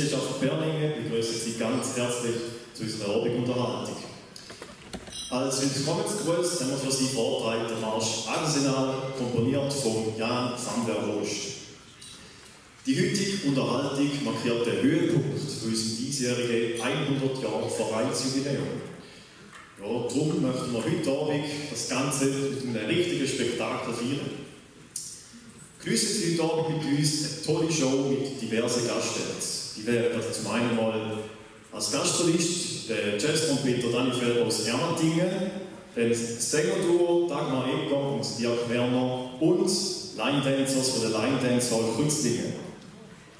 Musikgesellschaft Berlingen begrüßen Sie ganz herzlich zu unserer Abendunterhaltung. Als Willkommensgruß haben wir für Sie vortragen den Marsch Arsenal, komponiert von Jan van der Rost. Die heutige Unterhaltung markiert den Höhepunkt für unserem diesjährigen 100 Jahre Vereinsjubiläum. Ja, darum möchten wir heute Abend das Ganze mit einem richtigen Spektakel feiern. Grüßen Sie heute Abend mit uns eine tolle Show mit diversen Gaststellen. Die also zum einen mal als Gastsolist der Jazz-Trompeter Dani Felber aus Ermatingen, dann das Sängerduo Dagmar Eger und Dirk Werner und Line Dancers von der Line Dance Hall Kunstlinge.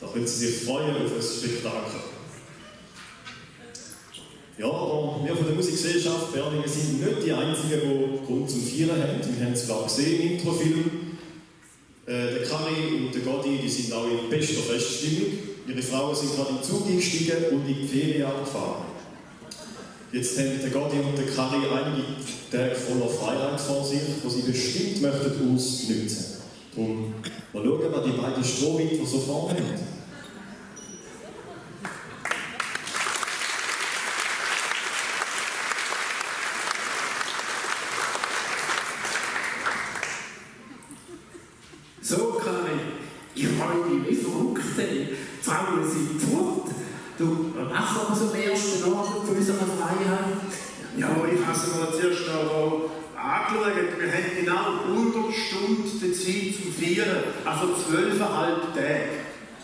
Da können Sie sich freuen auf ein Spektakel. Ja, aber wir von der Musikgesellschaft Berlingen sind nicht die Einzigen, die Grund zum Feiern haben. Wir haben es, ich, gesehen im Introfilm. Äh, der Kari und der Gotti die sind auch in bester Feststimmung. Ihre Frauen sind gerade im Zug eingestiegen und in die Ferien gefahren. Jetzt haben der Gotti und der Kari einige Tage voller Freiheit vor sich, die sie bestimmt möchten ausnutzen. Darum mal schauen, was die beiden Strohwitter so vorhaben. So, Karin, ich freue mich wie verrückt. ey. Die Frauen sind fort. Du, machen wir so am ersten Abend von unserer Freiheit? Ja, ich habe es mir zuerst noch angeschaut. Wir haben genau 100 Stunden Zeit zum Feiern, also 12,5 Tage.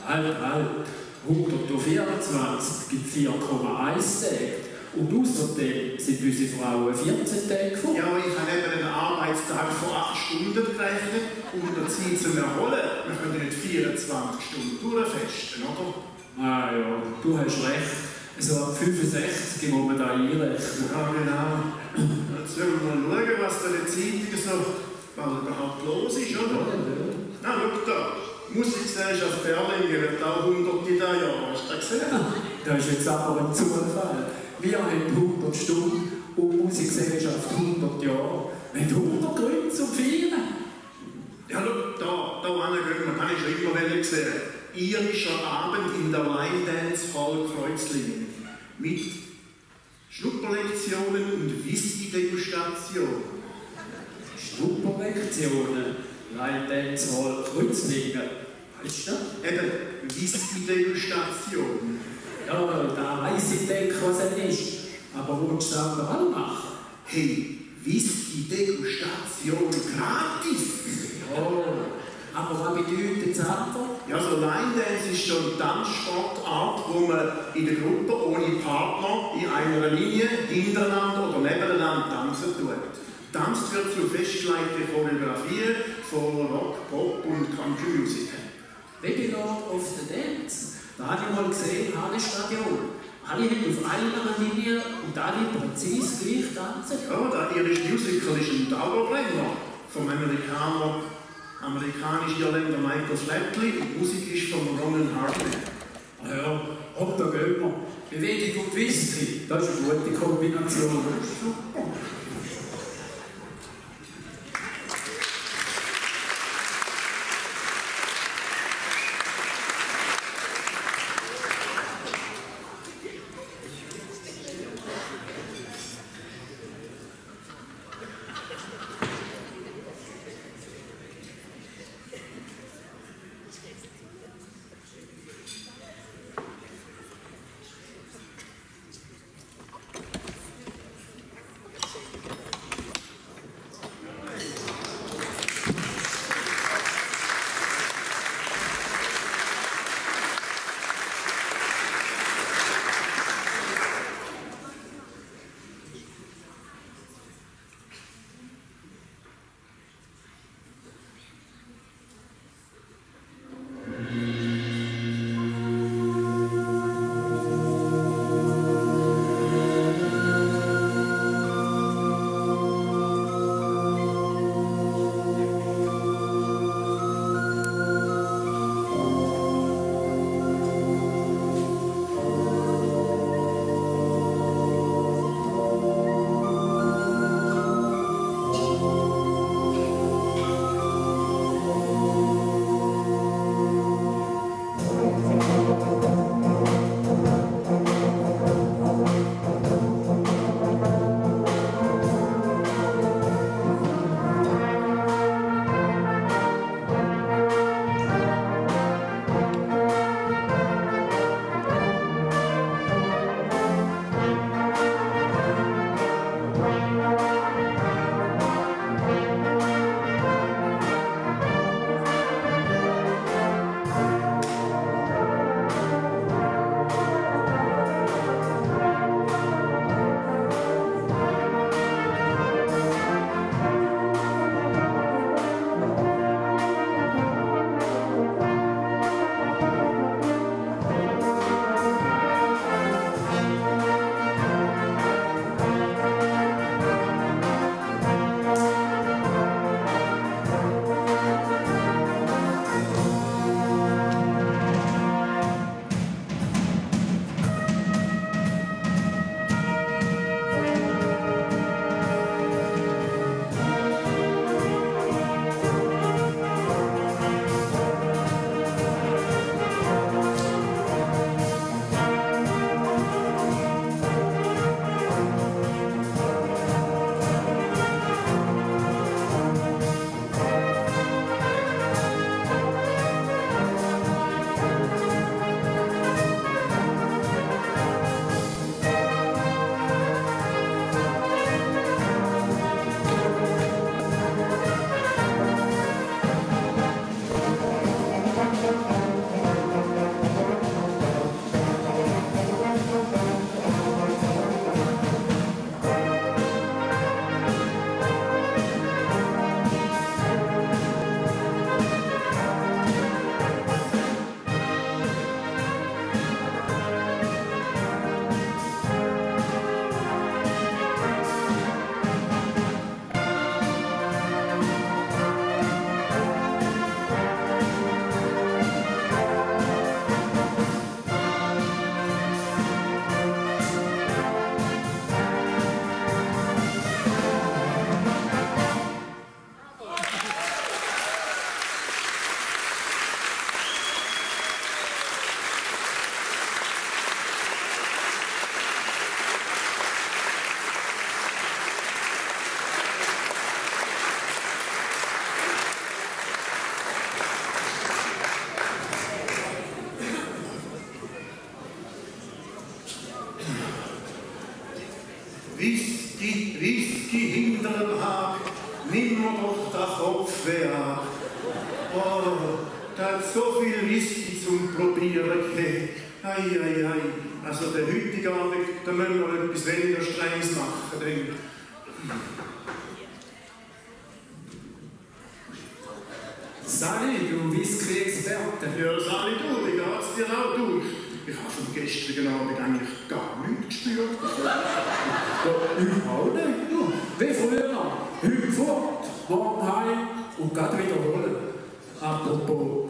Halb, halb. 100 durch 24 gibt 4,1 Tage. Und außerdem sind unsere Frauen 14 Tage fort. Ja, ich habe eben einen Arbeitstag von 8 Stunden gerechnet, um der Zeit zu erholen. Wir können nicht 24 Stunden durchfesten, oder? Ah ja, du hast recht. So ab 65 muss man da einrechnen. Ja, genau. Jetzt wollen wir mal schauen, was da in Zeitungen so was überhaupt los ist, oder? Na, schau da. Musikgesellschaft Berlingen hat auch 100 in diesem Jahr. Hast du das gesehen? Das ist jetzt aber ein Zufall. Wir haben 100 Stunden und Musikgesellschaft 100 Jahre. Wir haben 100 Gründe zum Feiern. Ja, schau, da, da hinten gehen wir, ich schon immer gesehen. Irischer Abend in der Line Dance Hall Kreuzlingen. Mit Schnupperlektionen und Whisky-Degustation. Schnupperlektionen, Line Dance Hall, Kreuzlingen. Was ist das? Eben, Whisky-Degustation. Ja, da weiss ich denke, was es ist. Aber willst du auch mal machen? Hey, Whisky-Degustation gratis! Oh, aber was bedeutet andere? Ja, so Line Dance ist schon eine Tanzsportart, wo man in der Gruppe ohne Partner in einer Linie hintereinander oder nebeneinander tanzen tut. Tanzt wird zu festgelegten Choreografien von Rock, Pop und Country Music. Webinar of the Dance. Da habe ich mal gesehen, Hallenstadion. Alle haben auf einer Linie und alle präzise gleich tanzen. Ja, der Irish Musical ist ein Dauerbrenner vom Amerikaner, amerikanisch-irländer Michael Flatley und Musik ist von Ronan Hartley. Ah ja, hopp, da gehen wir. Bewegung und Whisky, das ist eine gute Kombination. da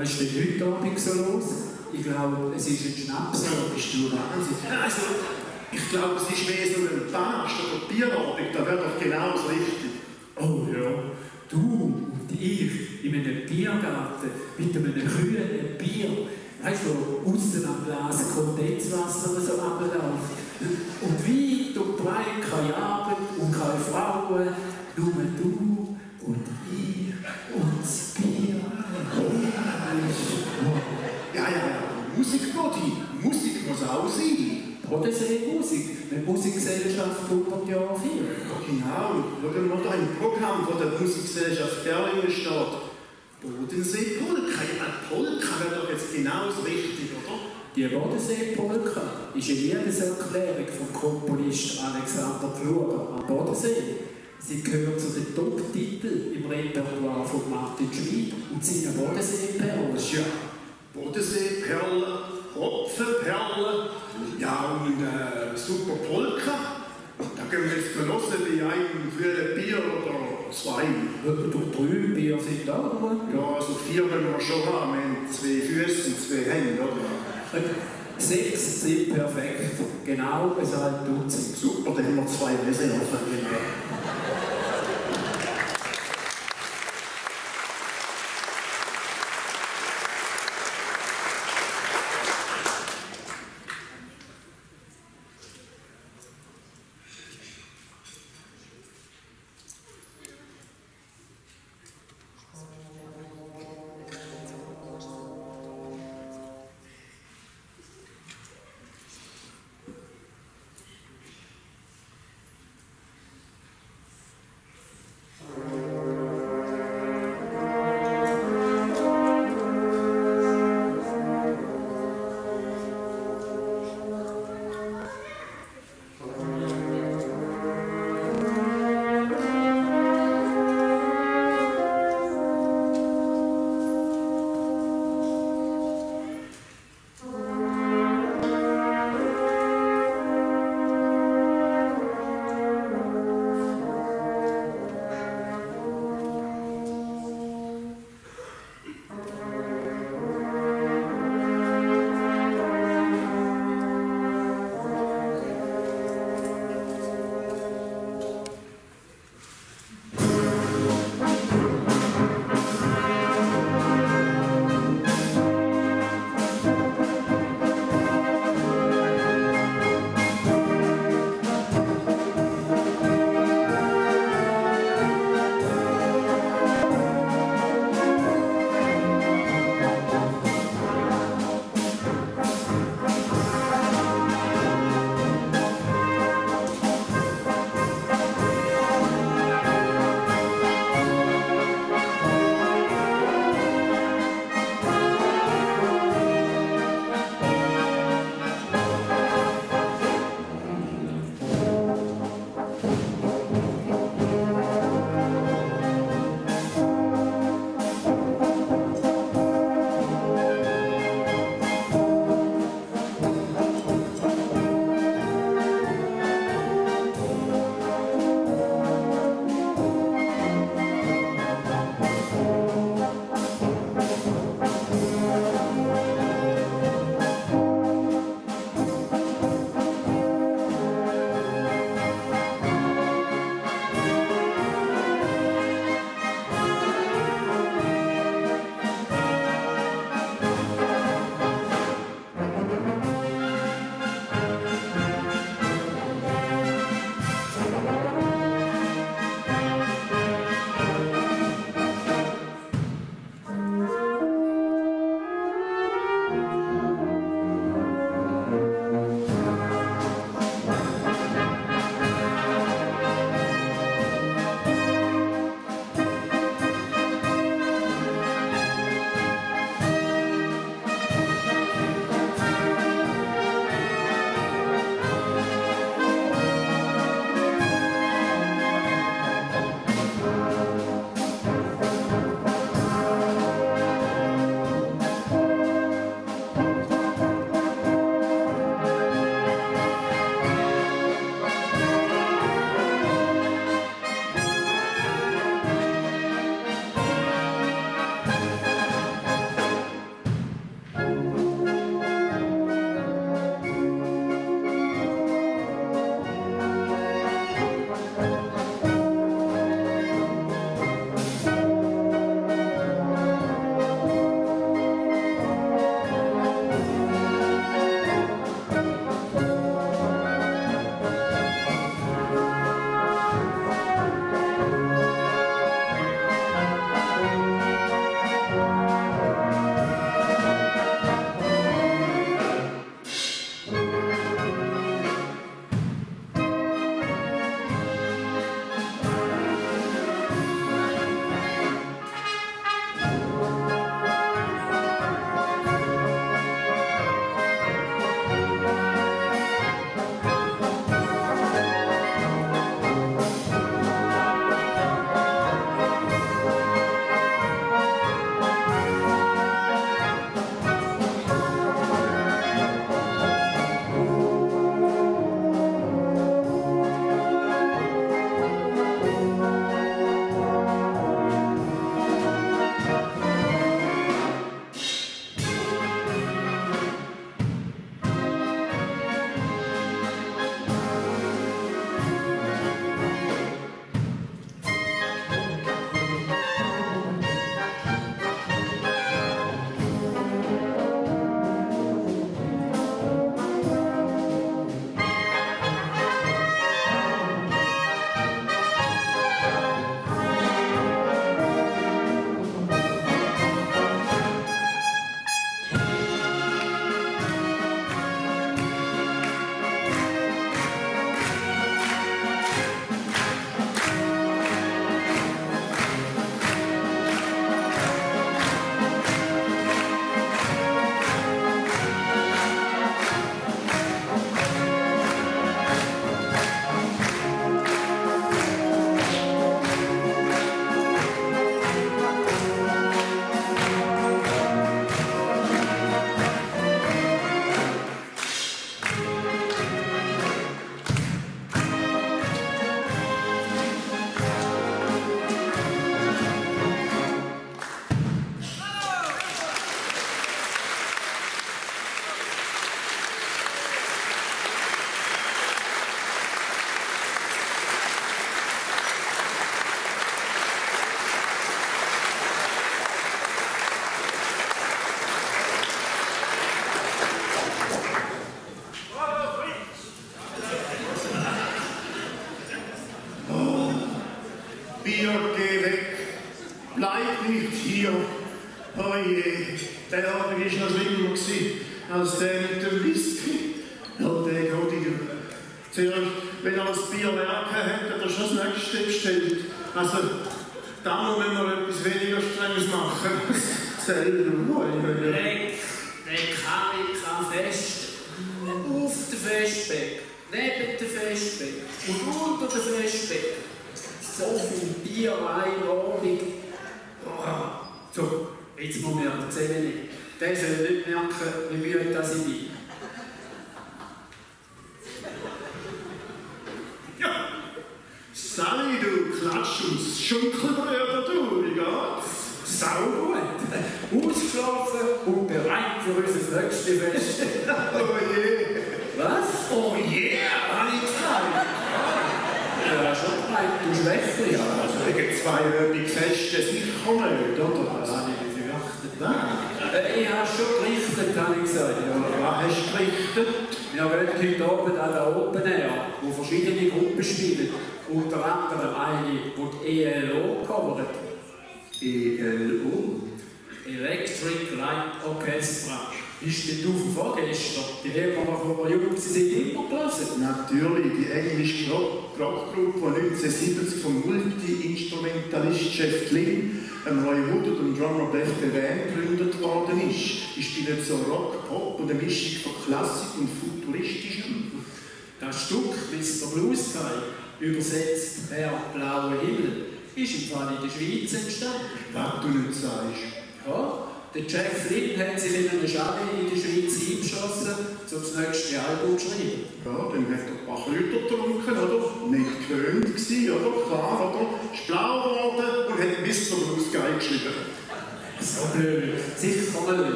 was ist denn heute Abend so los? Ich glaube, es ist ein Schnaps. Ja, bist du Wahnsinn. Also, ich glaube, es ist mehr so ein Banast oder Bierabend, da wäre doch genau das Richtige. Oh ja, du und ich in einem Biergarten mit einem kühlen Bier. Weißt du, außen am Glas Kondenswasser so abläuft. Und weit und breit kein Abend und keine Frauen, nur du Musik, Gotti, Musik muss auch sein. Bodensee Musik, eine Musikgesellschaft 100 Jahre viel. Genau, schauen wir da im Programm von der Musikgesellschaft Gerlingen steht. Bodensee Polka. Ja, Polka wäre doch jetzt genau das Richtige, oder? Die Bodensee-Polka ist eine Liebeserklärung vom Komponist Alexander Pfluger am Bodensee. Sie gehört zu den Top-Titeln im Repertoire von Martin Schmid und seinen Bodensee-Perlen. Ja, Bodenseeperle, Hopfenperle, ja und äh, super Polka. Da können wir jetzt genossen wie ein kühlen Bier oder zwei. Durch drei Bier sind da, oder? Ja, also vier müssen wir schon haben. Wir haben zwei Füße und zwei Hände, oder? Sechs sind perfekt. Genau ein halb Dutzend. Super, dann haben wir zwei Reserven. Rauch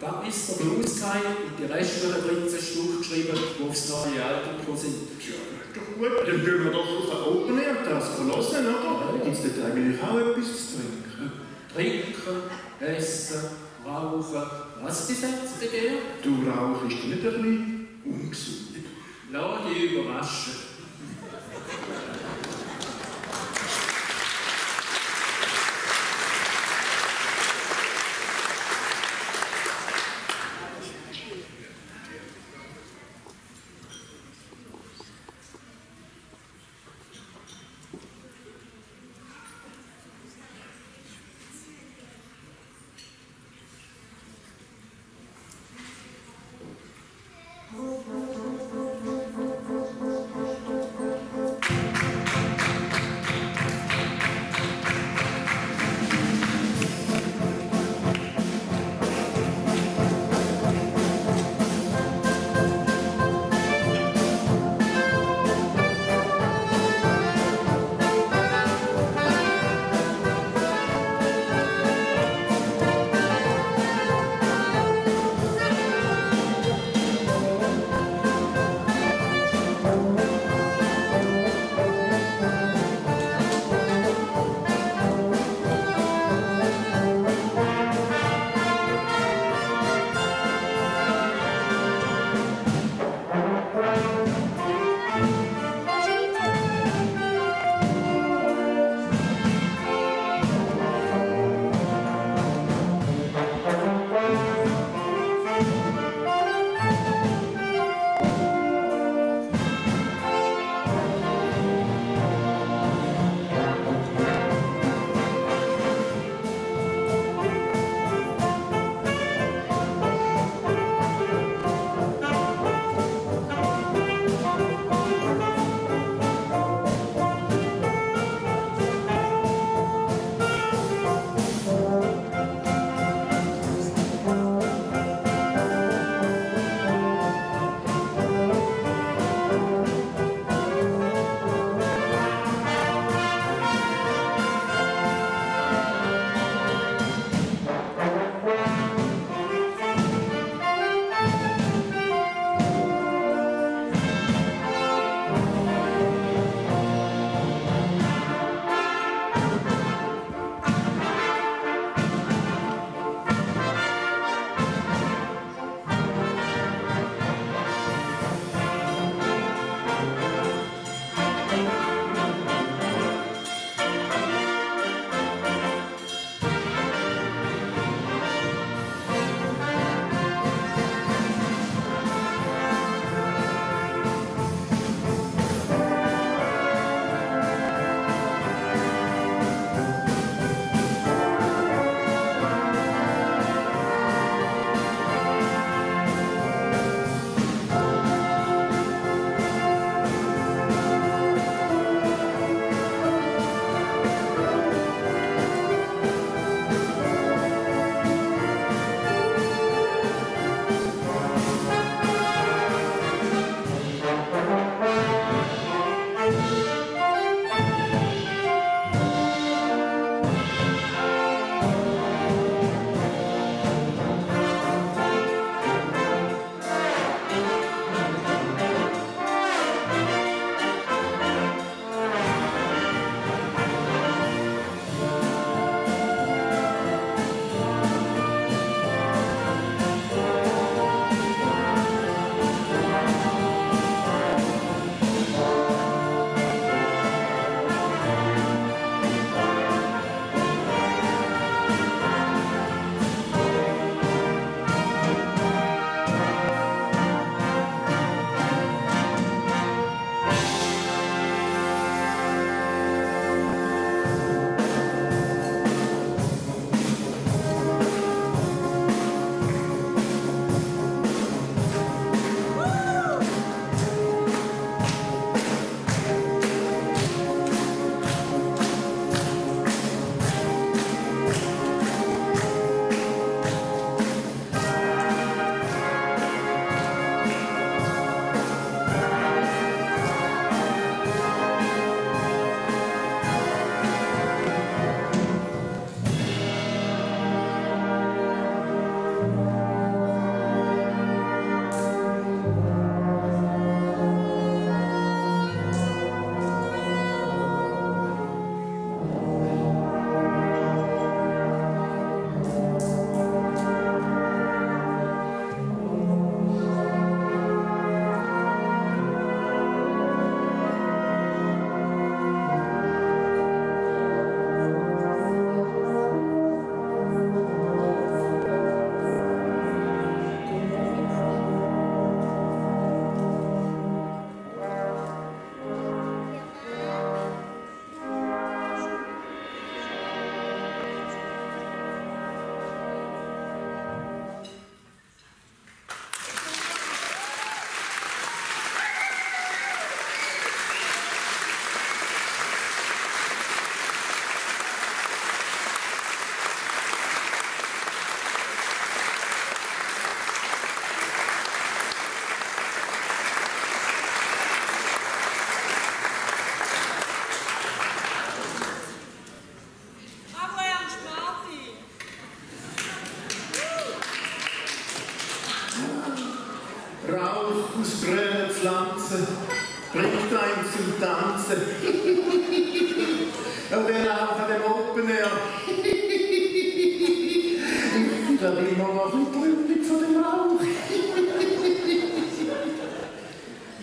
da ist der Bluesky und die restlichen 13 Stück geschrieben, wo es aufs neue Album gekommen sind. Ja, doch gut, dann gehen wir doch auf den Open Air das verlassen, oder? Ja. Gibt es dort eigentlich auch etwas zu trinken? Trinken, essen, rauchen. Was ist das jetzt bei? Du rauchst nicht ein bisschen ungesund. Lass dich überraschen.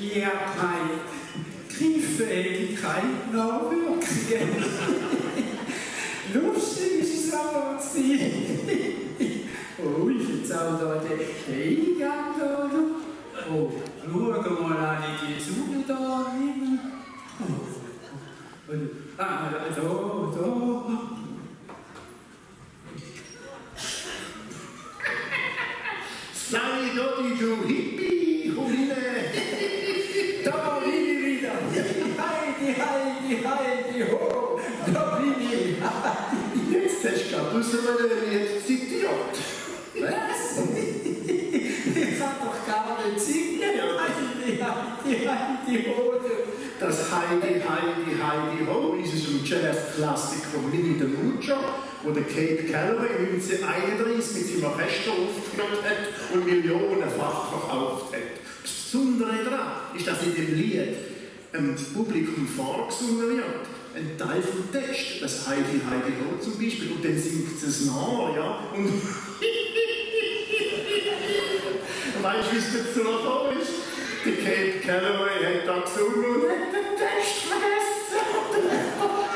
Ich habe keine Griffähigkeit Nachwirkungen. Lustig ist es aber gewesen. Oh, ist jetzt auch da der, Eingang da? Oh, schau mal an die Sonne da hin. Oh. Und, ah, da, da. Sei Gotti, du aus einem Lied zitiert. Was? Ich kann doch gar nicht singen. Heidi, Heidi, Heidi, ho. Das Heidi, Heidi, Heidi Ho ist ein Jazz-Klassik von Minnie the Moocher, wo der Kate Calloway 1931 mit seinem Orchester aufgeführt hat und millionenfach verkauft hat. Das Besondere daran ist, dass in dem Lied dem Publikum vorgesungen wird. Ein Teil vom Text, das Heidi, Heidi Ho zum Beispiel, und dann singt es nach, ja, und Weißt du, wie es dazu gekommen ist? Die Kate Calloway hat da gesungen und hat den Text vergessen.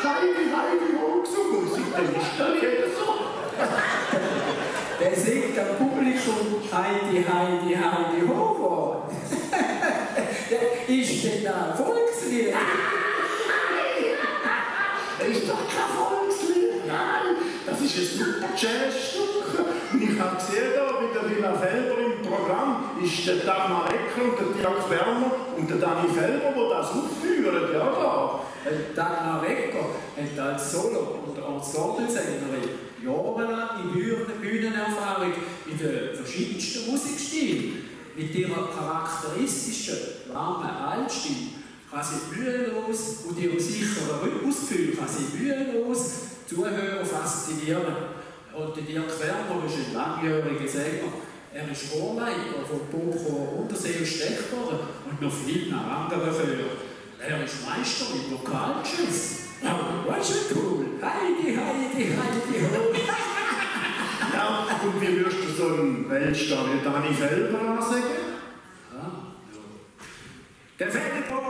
Er Heidi, Heidi, Ho gesungen. Und ist das Lied so. Der singt am Publikum Heidi, Heidi, Heidi, ho. vor. Ist denn da Volkslied? Ist doch kein Volkslied. Nein, das ist ein super Jazzstück. Ich habe gesehen, da bei der Villa Felber im Programm ist der Dagmar Ecker und der Dirk Werner und der Dani Felber, die das aufführen. Ja, da. Dagmar Wecker hat als Solo- und Ensemblesängerin jahrelange Bühnen- Bühnenerfahrung in den verschiedensten Musikstilen. Mit ihrer charakteristischen, warmen Altstimme kann sie mühelos und ihrem sicheren Rhythmusgefühl kann sie mühelos Zuhörer faszinieren. Und Dirk Werner ist ein langjähriger Sänger. Er ist Chorleiter von Popchor Untersee und Stechbaren und noch vielen anderen Chören. Er ist Meister im Vokalschuss. Oh, was schon cool. Heidi, Heidi, Heidi, ho. Ja, und wie würdest du so einen Weltstar wie Dani Felber ansagen? Ah. Der selber.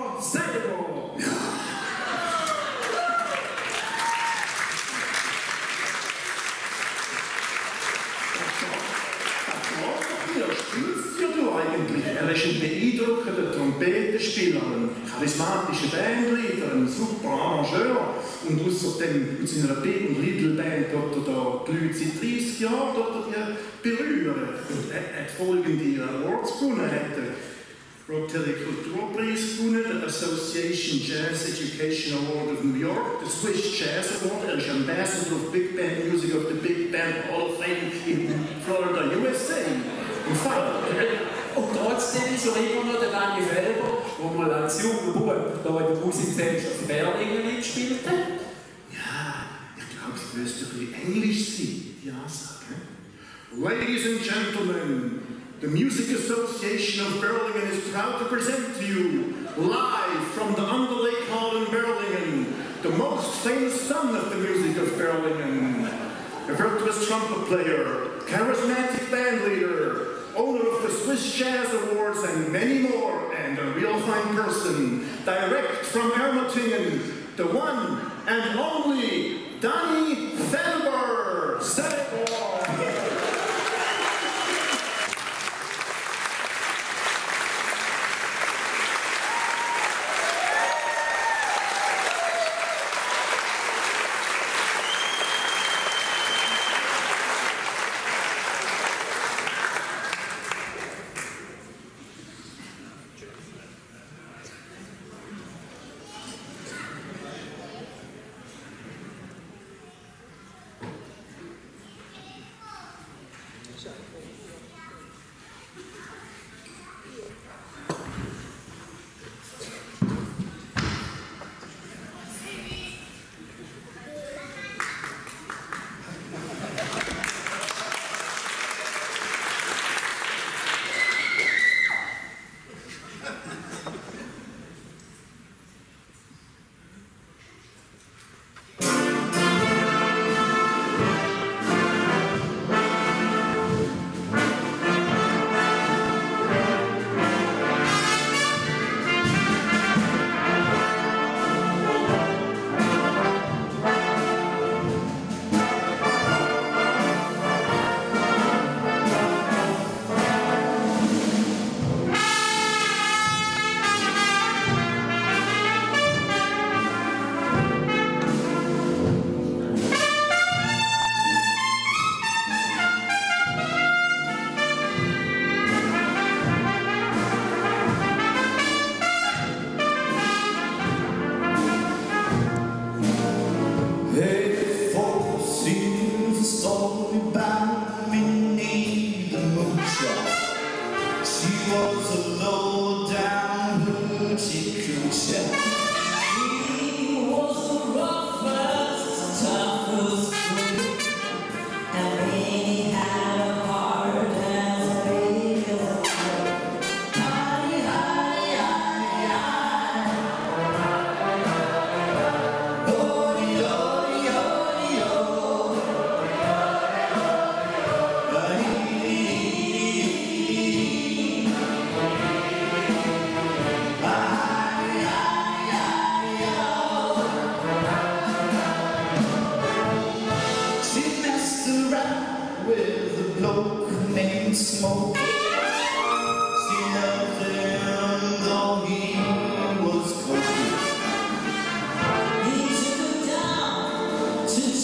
spielst ja? Er ist ein beeindruckender Trompetenspieler, ein charismatischer Bandleader, ein super Arrangeur. Und außerdem mit seiner Big- und Little-Band dort da die Leute seit 30 Jahren dort die berühren. Und er hat folgende Awards gewonnen. Rotary Kulturpreis gewonnen, den Association Jazz Education Award of New York, den Swiss Jazz Award. Ist Ambassador of Big Band Music of the Big Band Hall of Fame in Florida, USA. Im Fall. Und trotzdem ist er immer noch der Dani Felber, der mal als junger Bub hier in der Musikgesellschaft Berlingen mitgespielt hat. Ja, ich glaube, es müsste ein bisschen Englisch sein, die Ansage. Ladies and gentlemen, the Music Association of Berlingen is proud to present to you, live from the Underlake Hall in Berlingen, the most famous son of the music of Berlingen, a virtuous trumpet player, charismatic band leader, owner of the Swiss Jazz Awards and many more, and a real fine person, direct from Ermatingen, the one and only Danny Felber. Celebrate!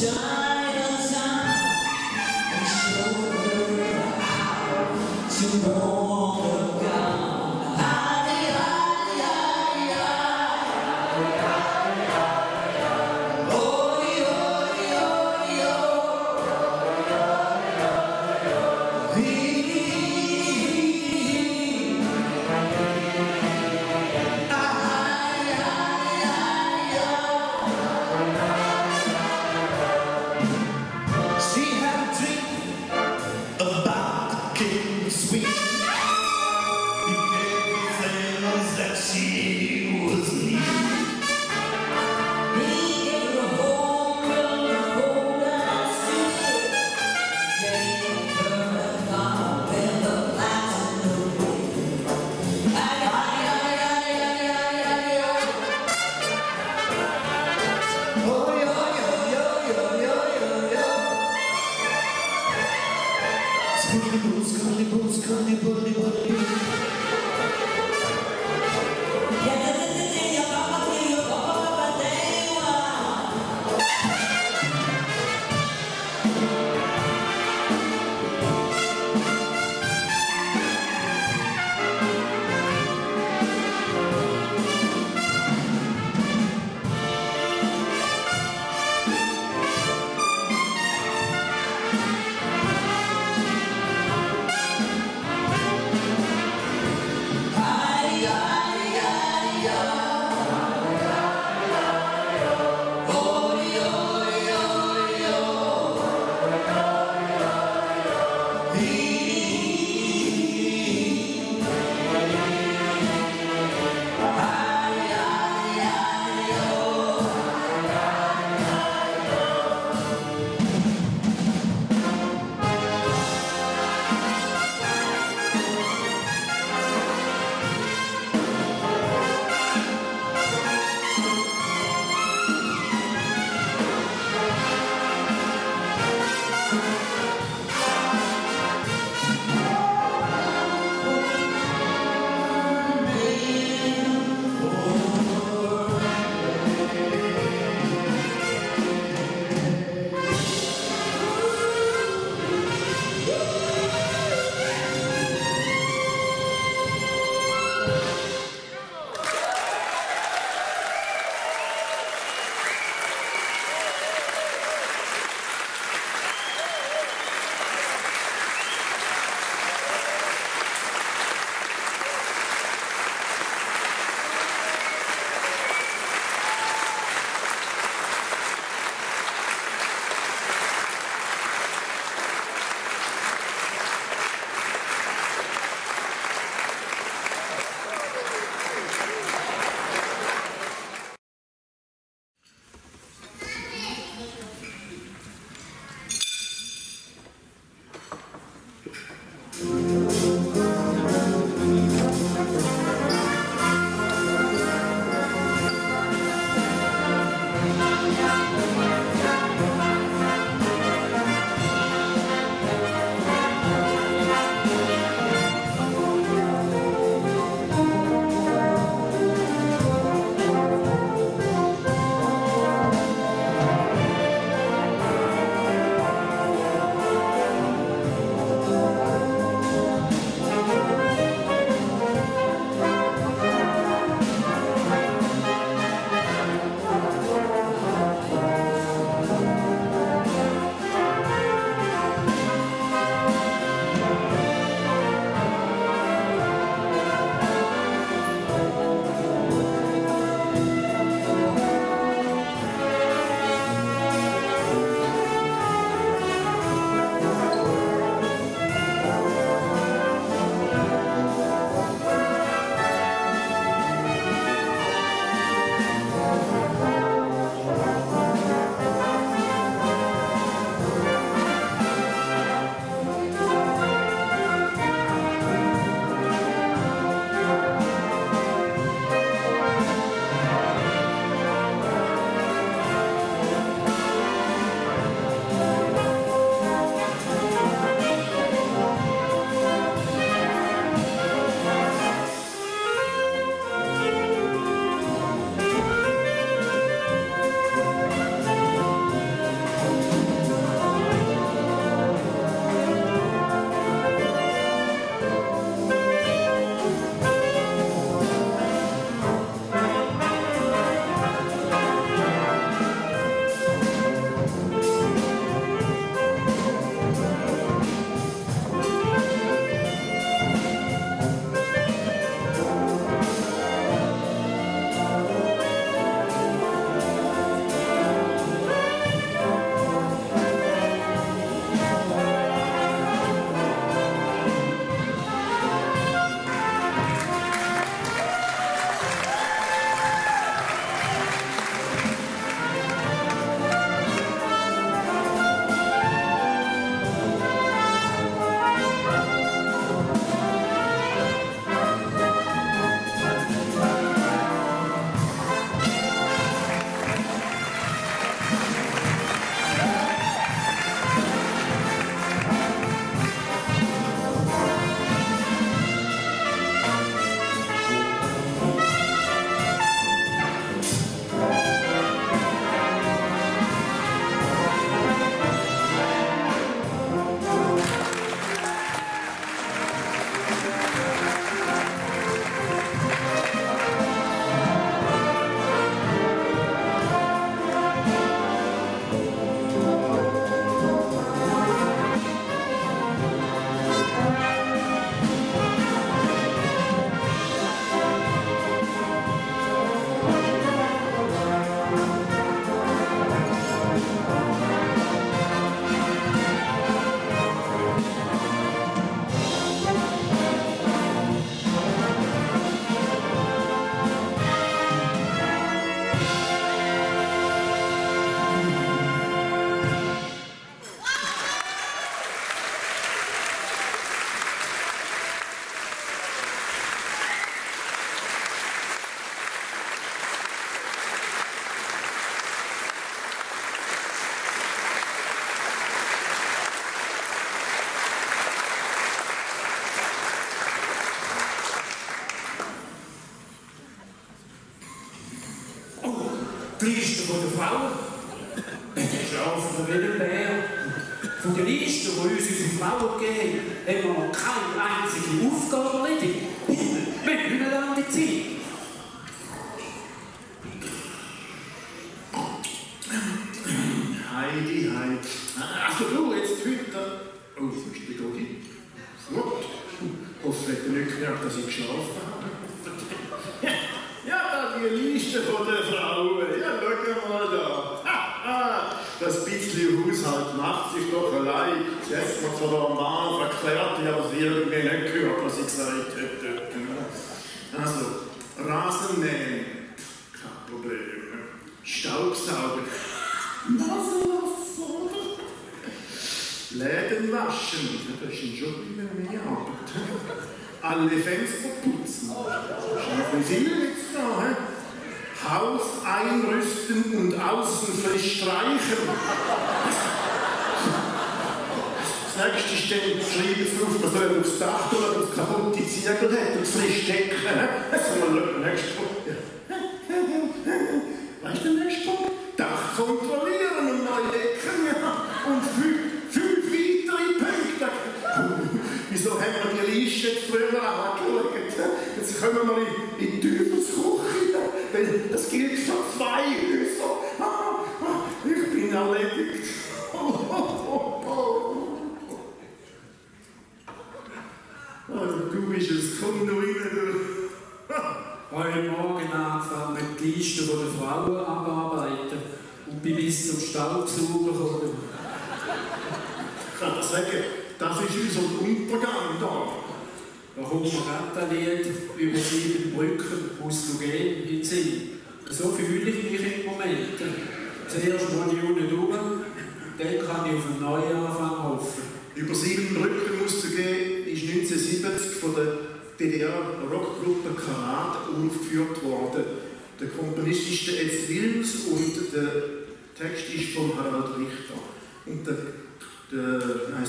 shine.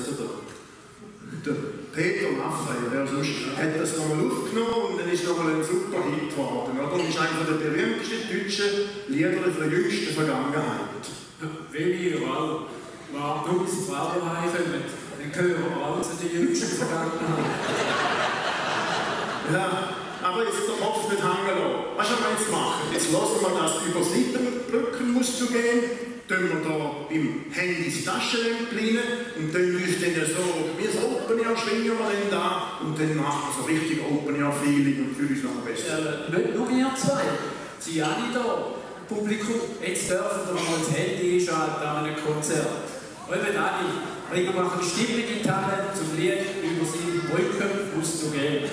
weißt du, der, der Peter Maffei, der sonst, hat das nochmal aufgenommen und dann ist nochmal ein super Hit geworden. Oder? Und ist einer der berühmtesten deutschen Lieder der jüngsten Vergangenheit. Wenn ihr all warten bis Frauen heimkommen, dann gehören wir alle zu den jüngsten Vergangenheit. ja, aber jetzt der Kopf nicht hängen lassen. Was soll man jetzt machen? Jetzt lassen wir das über Seitenbrücken gehen tun wir da beim Handy die Taschenlamp rein und dann ist dann so wie das Open Air schwingen wir dann da und dann machen wir so richtig Open Air Feeling und fühlen uns noch besser. Äh, nicht nur wir zwei, sind alle da, Publikum, jetzt dürfen wir mal das Handy einschalten an einem Konzert. Und wenn alle, bringen wir eine Stimmgitarre zum Lied über seinen Brücken auszugehen.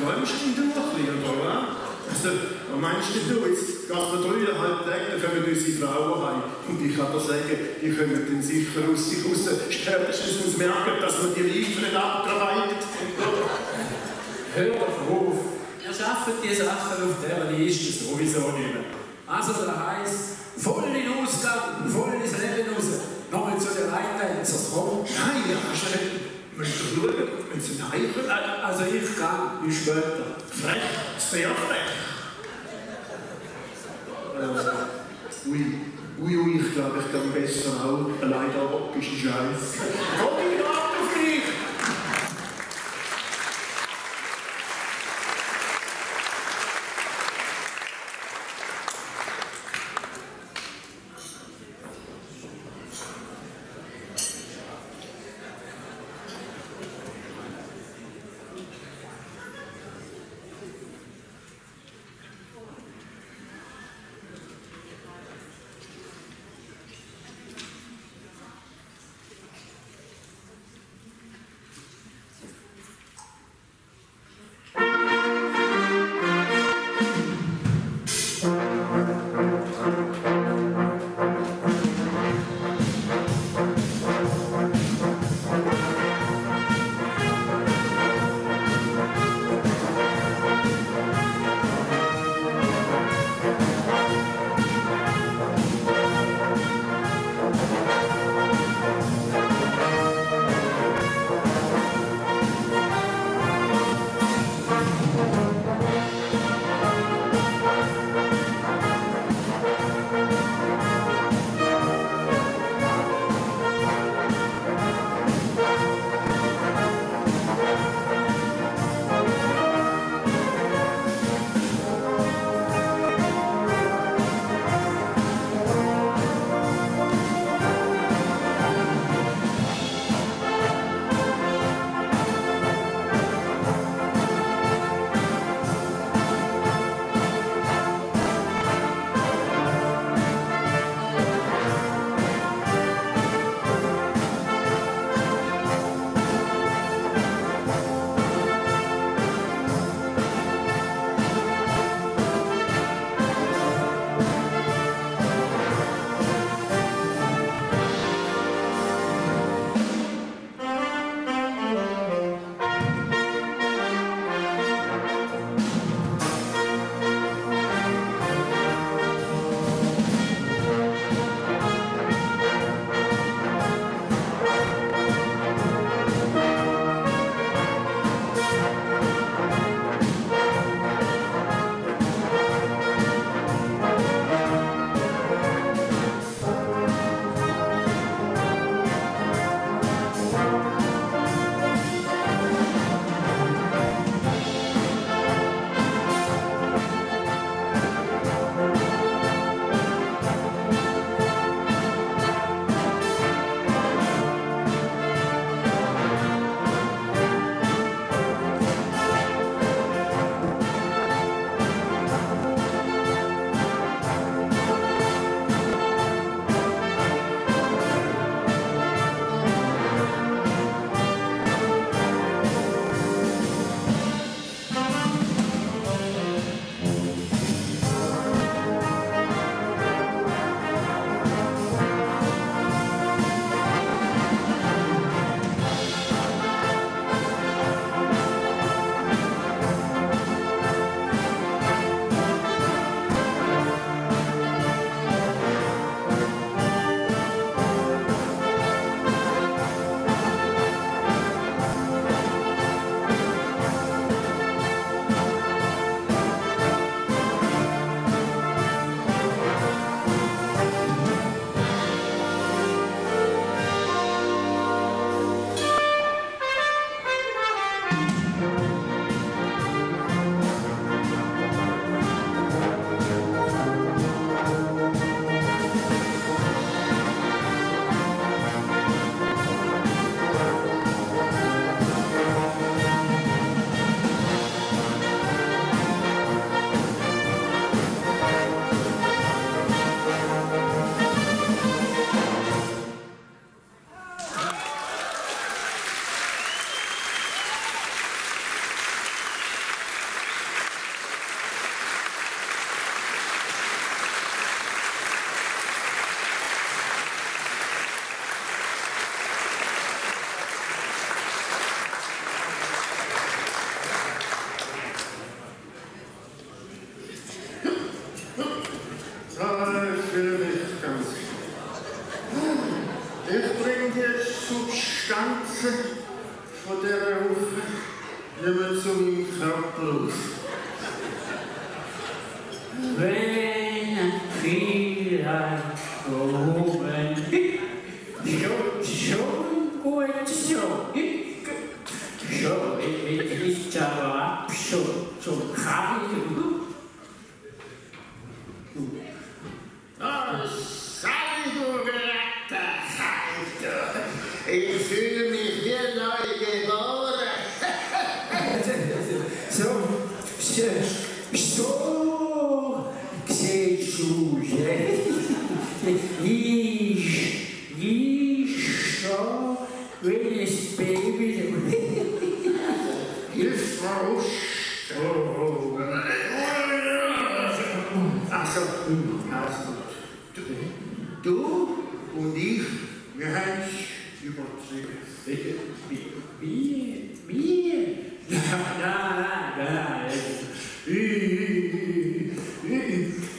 Träumst du noch ein bisschen, oder? Also, was meinst du, jetzt geht man dreieinhalb Tage, dann kommen unsere Frauen heim. Und ich kann dir sagen, die kommen dann sicher aus sich raus. Spätestens muss merken, dass man die Liefer nicht abgearbeitet Hör doch auf. Ihr schafft die Sachen auf dieser Liste sowieso nicht mehr. Also, das heisst, voll in den Ausgang, voll ins Leben raus. Nochmal zu den Reintänzern, komm. Nein, ja, kannst du nicht. Du musst doch schauen, wenn sie heimkommen. Also, ich kann, bis später. Frech, sehr frech. Äh, ui, ui, ui, ich glaube, ich kann besser auch allein da optischen Scheiß. Komm,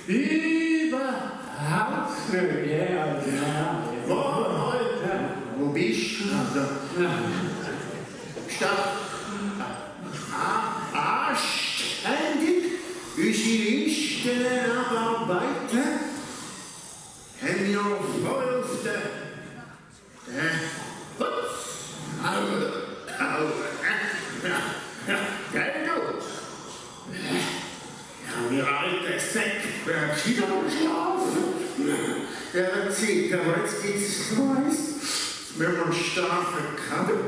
Viva Austria! Wo heute? Wo bist West Africa.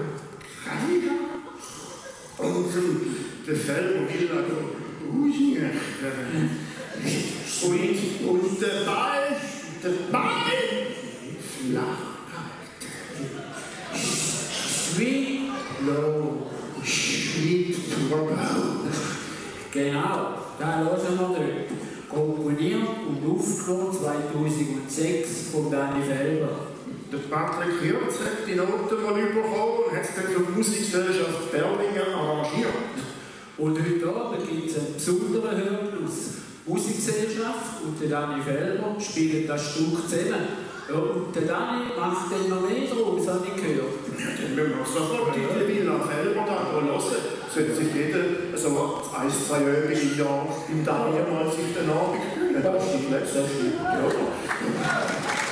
Dani Felber spielen das Stück zusammen. Ja, und der Dani macht dann noch mehr das habe ich gehört. Dann müssen wir sofort die Villa Felber da hören. Sollte sich jeder so ein, zwei Öbe im Jahr im Dani mal sich den Abend gönnen. Das stimmt, das stimmt. Ja.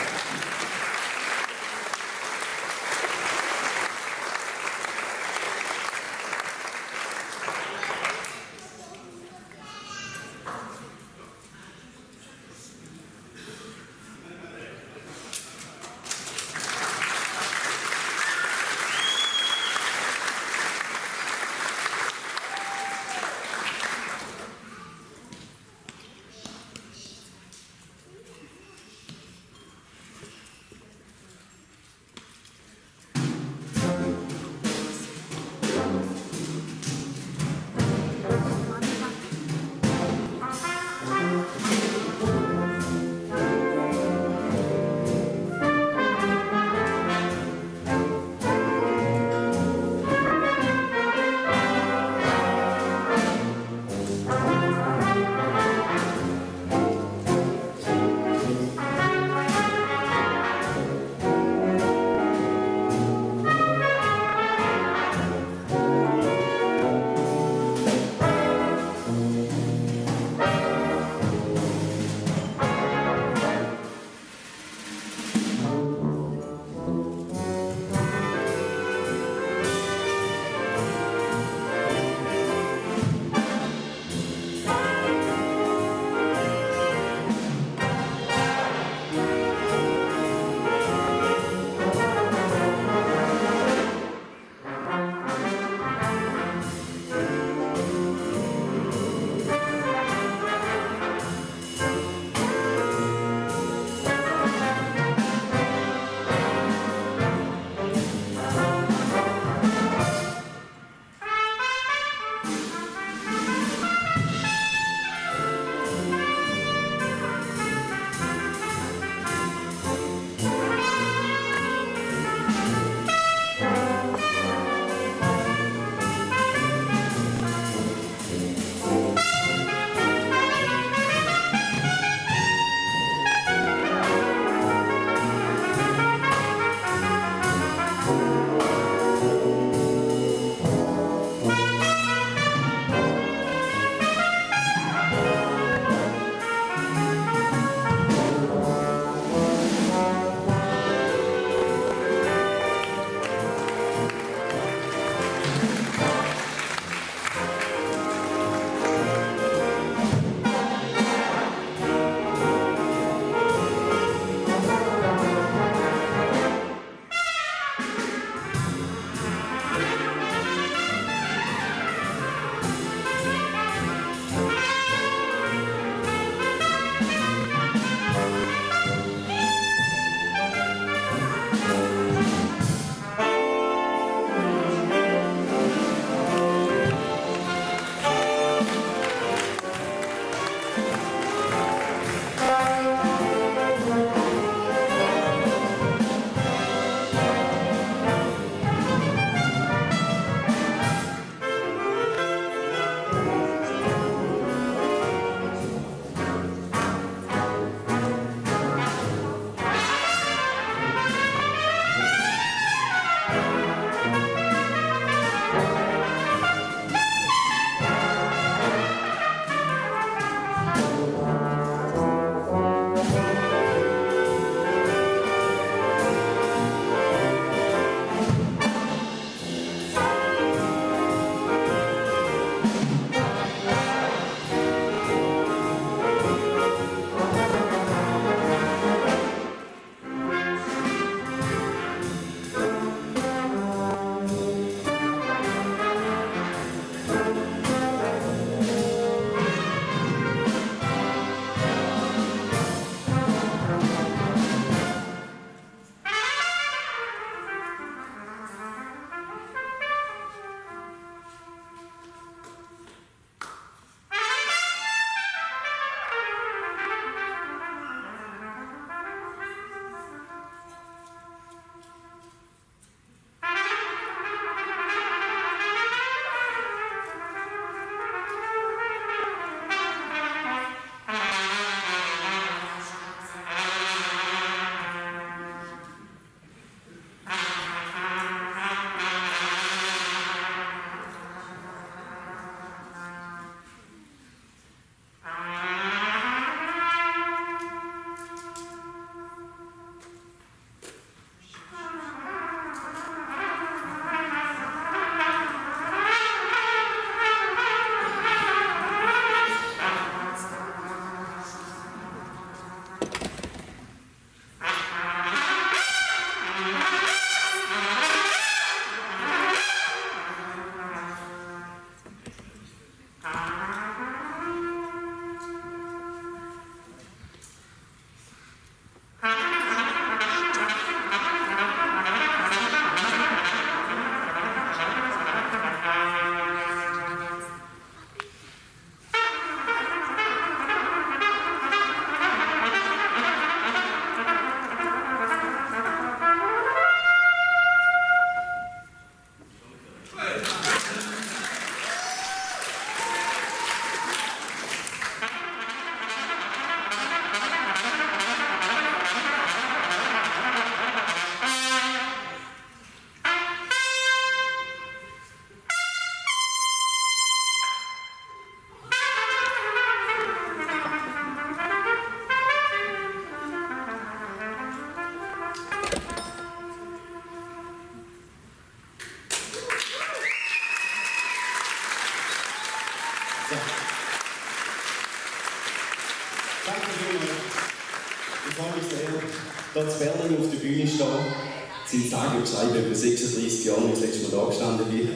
Sind sage schreibe über 36 Jahre, als ich das letzte Mal da gestanden bin.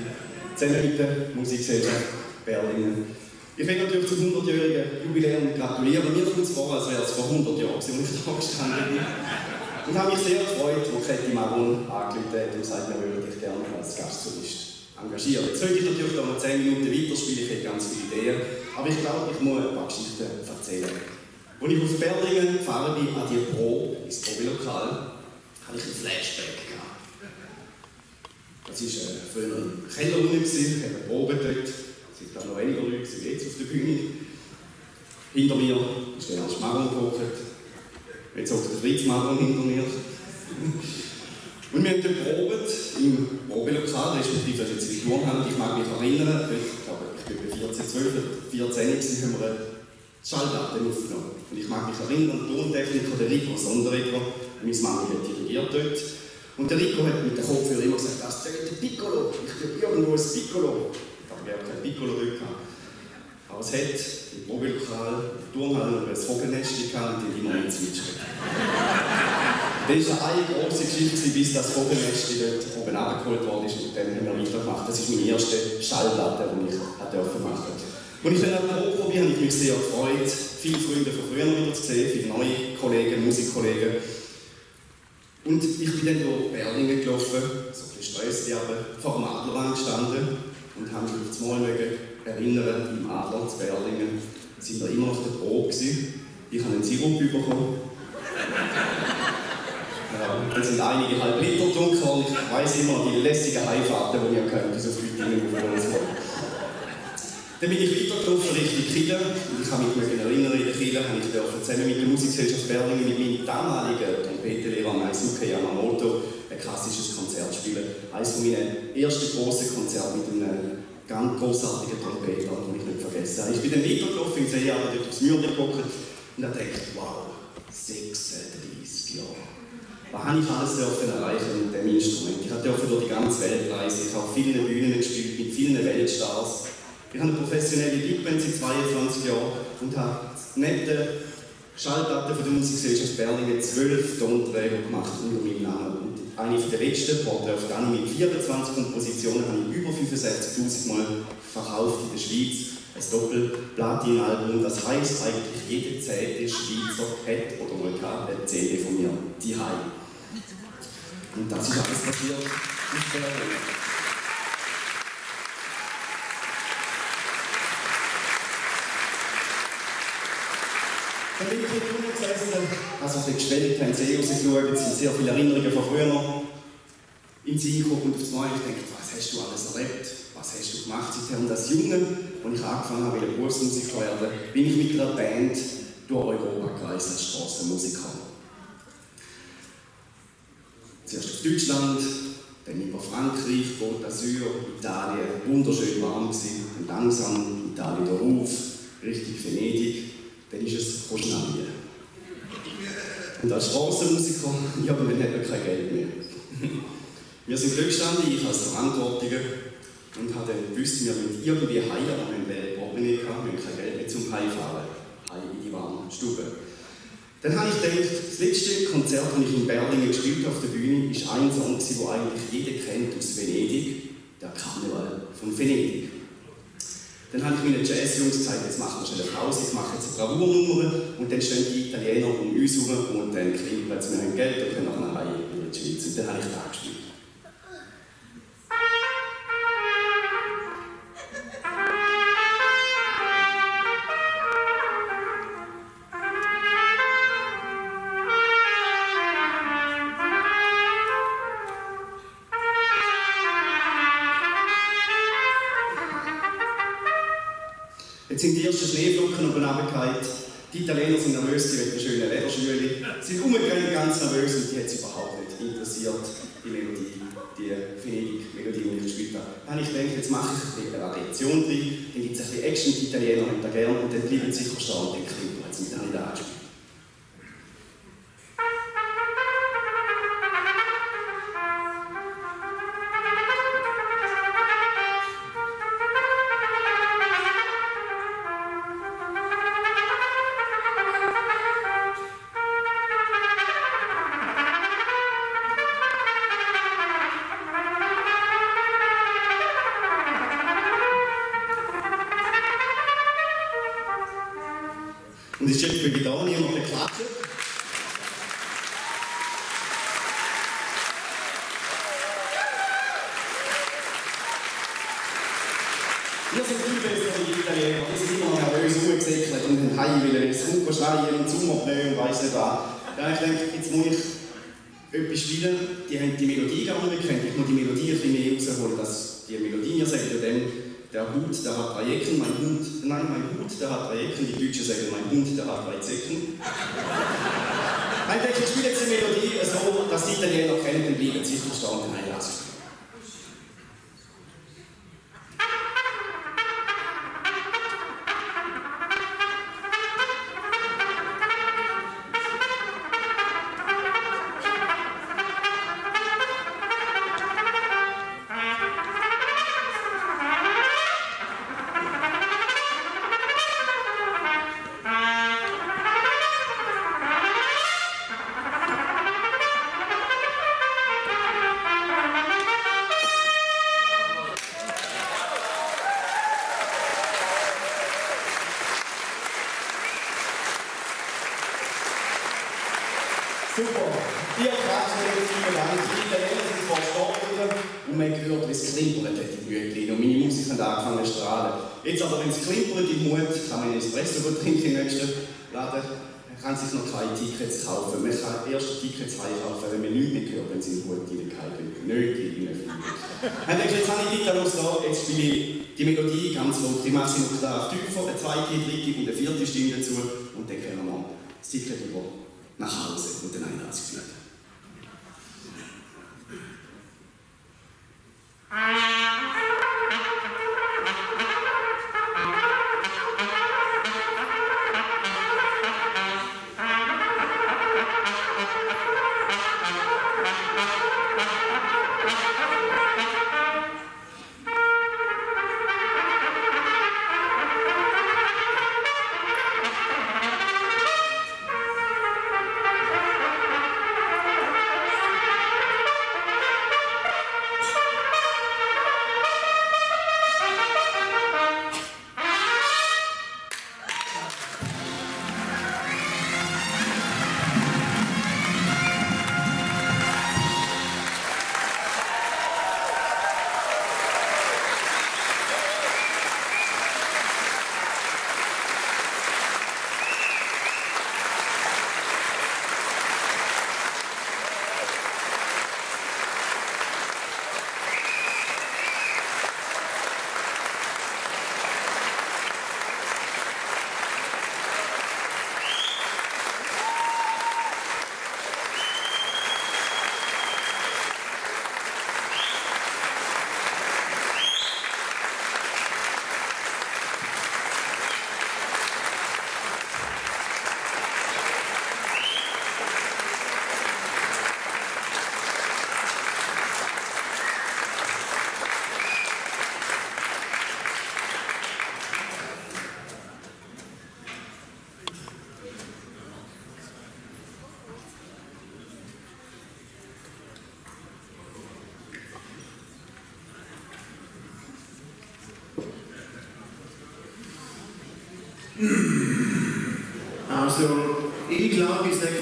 Zusammen mit der Musikgesellschaft Berlin. Ich will natürlich zum 100-jährigen Jubiläum gratulieren. Mir kommt es vor, als wäre es vor 100 Jahren, als ich da gestanden bin. Und habe mich sehr gefreut, als Katie Maron angerufen hat und gesagt, wir würden dich gerne als Gastsolist engagieren. Jetzt könnte ich natürlich noch 10 Minuten weiterspielen, ich hätte ganz viele Ideen. Aber ich glaube, ich muss ein paar Geschichten erzählen. Als ich auf Berlingen gefahren bin, an die Pro, ins Probilokal, hatte ich einen Flashback gehabt. Das war äh, früher im Keller unten, ich habe eine Probe dort. Es da noch weniger Leute wie jetzt auf der Bühne. Hinter mir ist der Ernst Maron gekocht. Jetzt hockt der Fritz Maron hinter mir. Und wir haben dann probiert im Probelokal, respektive also jetzt in Turnhalle. Ich mag mich erinnern, ich glaube, ich bin bei 14, 12, 14, haben wir eine Schallplatte aufgenommen. Und ich mag mich erinnern, der Tontechniker, der Rico Sonderegger, meine Mama hat dirigiert dort. Und der Rico hat mit dem Kopfhörer immer gesagt, das ist der Piccolo, ich bin irgendwo ein Piccolo. Aber wir haben kein Piccolo dort gehabt. Aber es hat im Probelokal, im Turnhalle, ein Vogelnest gehabt und die immer mitzwitschert. Das war eine große Geschichte, bis das Vogelnest dort oben abgeholt worden ist und dann haben wir weitergemacht. Das ist meine erste Schallplatte, die ich machen durfte. Und ich dann auch probiert habe ich mich sehr gefreut, viele Freunde von früher wieder zu sehen, viele neue Kollegen, Musikkollegen. Und ich bin dann durch Berlingen gelaufen, so ein bisschen Stress, vor dem Adler gestanden und habe mich auf das Mal erinnern, im Adler zu Berlingen sind wir immer noch der Probe. Ich habe einen Sirup bekommen. Ja, da sind einige halb Liter getrunken und ich weiss immer die lässigen Heimfahrten, die wir können, so viele Dinge auf uns dann bin ich weitergelaufen Richtung Kille und ich kann mich erinnern, in der Kille habe ich zusammen mit der Musikgesellschaft Berlingen mit meinem damaligen Trompetenlehrer Maisuke Yamamoto ein klassisches Konzert spielen. Eines meiner ersten grossen Konzerte mit einem ganz großartigen Trompeter, den ich nicht vergessen habe. Ich bin dann weitergelaufen im See, aber dort aufs Mürli geguckt und habe gedacht, wow, 36 Jahre. Was habe ich alles dürfen erreichen mit diesem Instrument? Ich durfte durch die ganze Welt reisen, ich habe auf vielen Bühnen gespielt, mit vielen Weltstars. Ich habe eine professionelle Big Band seit 22 Jahren und habe neben der Schallplatte von der Musikgesellschaft Berlin zwölf Tonträger gemacht unter meinem Namen. Und eine der letzten, Porte auf mit 24 Kompositionen, habe ich über 65.000 Mal verkauft in der Schweiz. Ein Doppel-Platin-Album, das heisst eigentlich, jede zehnte Schweizer hat oder mal gehabt eine CD von mir, die Heim. Und das ist alles passiert. Dann bin ich hier drüben gesessen, also bisschen geschwelgt, haben See rausgeschaut, es sind sehr viele Erinnerungen von früher in Sie gekommen und auf einmal ich denke, was hast du alles erlebt? Was hast du gemacht seitdem? Das Junge, als ich angefangen habe, will Berufsmusiker werden, bin ich mit einer Band durch Europa gereist als Strassenmusiker. Zuerst auf Deutschland, dann über Frankreich, Côte d'Azur, Italien, wunderschön warm gewesen, und langsam Italien der Ruf, richtig Venedig dann ist es Koschnabie. Und als Straßenmusiker, ja, aber dann hat kein Geld mehr. Wir sind Glück gestanden, ich als Verantwortlicher, und habe dann gewusst, wir müssen irgendwie heim, aber wir haben Portemonnaie gehabt, wir kein Geld mehr zum Heimfahren. Heim in die warme Stube. Dann habe ich gedacht, das letzte Konzert, das ich in Berlin gespielt auf der Bühne, ist ein Song, den eigentlich jeder kennt aus Venedig, der Karneval von Venedig. Dann habe ich meinen Jazz-Jungs gesagt, jetzt machen wir schnell eine Pause, ich mache jetzt eine Bravournummer und dann stehen die Italiener um uns herum und dann kriegen wir jetzt mehr Geld und können nachher nach Hause in die Schweiz. Und dann habe ich da gespielt. Die Italiener sind nervös, die wollen schöne Lederschüle. Sie sind umgegangen, ganz nervös und die hat es überhaupt nicht interessiert, die Melodie, die Venedig-Melodie, die ich gespielt habe. Dann ich gedacht, jetzt mache ich ein bisschen eine Variation drin, dann gibt es ein bisschen Action, die Italiener haben da gerne und dann bleiben sie sicher stehen und denken, jetzt mit einer da. Und es ist jetzt bei da niemand geklatscht. Wir sind viel besser wie die Italiener. Die sind immer noch nervös rumgesäckelt und haben heim wollen, es kommt schreien und Sommerpneu und weiss nicht was. Ja, ich denke, jetzt muss ich etwas spielen. Die haben die Melodie gar nicht gekannt. Ich muss die Melodie ein bisschen mehr rausholen. Dass die Melodie, ihr sagt ja dann, der Hut, der hat Ecken, mein Hund, nein, mein Hut, der hat drei Ecken. Die Deutschen sagen, mein Hund, der hat drei Zecken. denke, ich spiele jetzt die Melodie so, dass die Italiener kennen und bleiben sie verstanden. Nein, lass Super. Mache sie noch da tiefer, eine zweite, dritte und eine vierte Stimme dazu. Und dann können wir das Ticket über nach Hause und den Einlass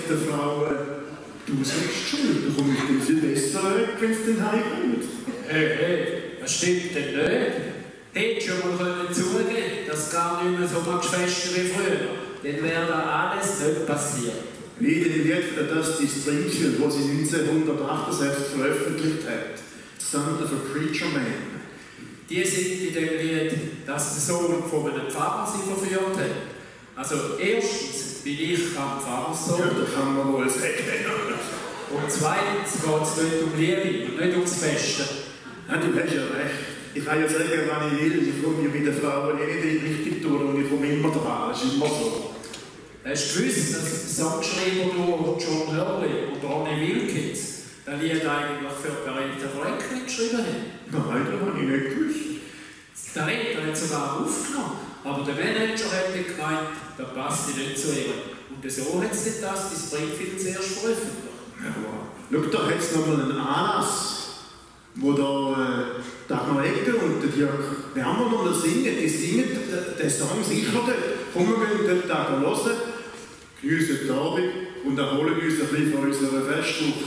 der Frau, äh, du sagst schon, du kommst dann viel besser weg, wenn es dann heimkommt. Hey, hey, das stimmt denn nicht. Hätte schon mal können zugeben, dass gar nicht mehr so magst festen wie früher. Dann wäre da alles nicht passiert. Wie denn jetzt das die Springfield, wo sie 1968 veröffentlicht hat. Son of a Preacher Man. Die sind in dem Lied, dass der Sohn von einem Pfarrer sie verführt hat. Also erstens bin ich am Pfarrersohn. Ja, da kann man wohl sagen. Und zweitens geht es nicht um Liebe nicht ums Festen. Ja, du hast ja recht. Ich kann ja sagen, wann ich will. Ich komme mit den Frauen nicht richtig durch und ich komme immer dran. Das ist immer so. Hast du gewusst, dass Songschreiber nur John Hurley und Ronnie Wilkins das Lied eigentlich für Aretha Franklin geschrieben haben? Nein, das habe ich nicht gewusst. Der Retter hat sogar aufgenommen, aber der Manager hat gemeint, das passt nicht zu ihr. Und so hat sie das, die Springfield zuerst veröffentlicht. Ja, schau, da hat es nochmal einen Anlass, wo da äh, Dagmar Egger und der Jörg Werner noch singen. Die singen den, der Song sicher dort. Komm, wir dort auch hören, geniessen die Abend und erholen uns ein bisschen von unserer Festwoche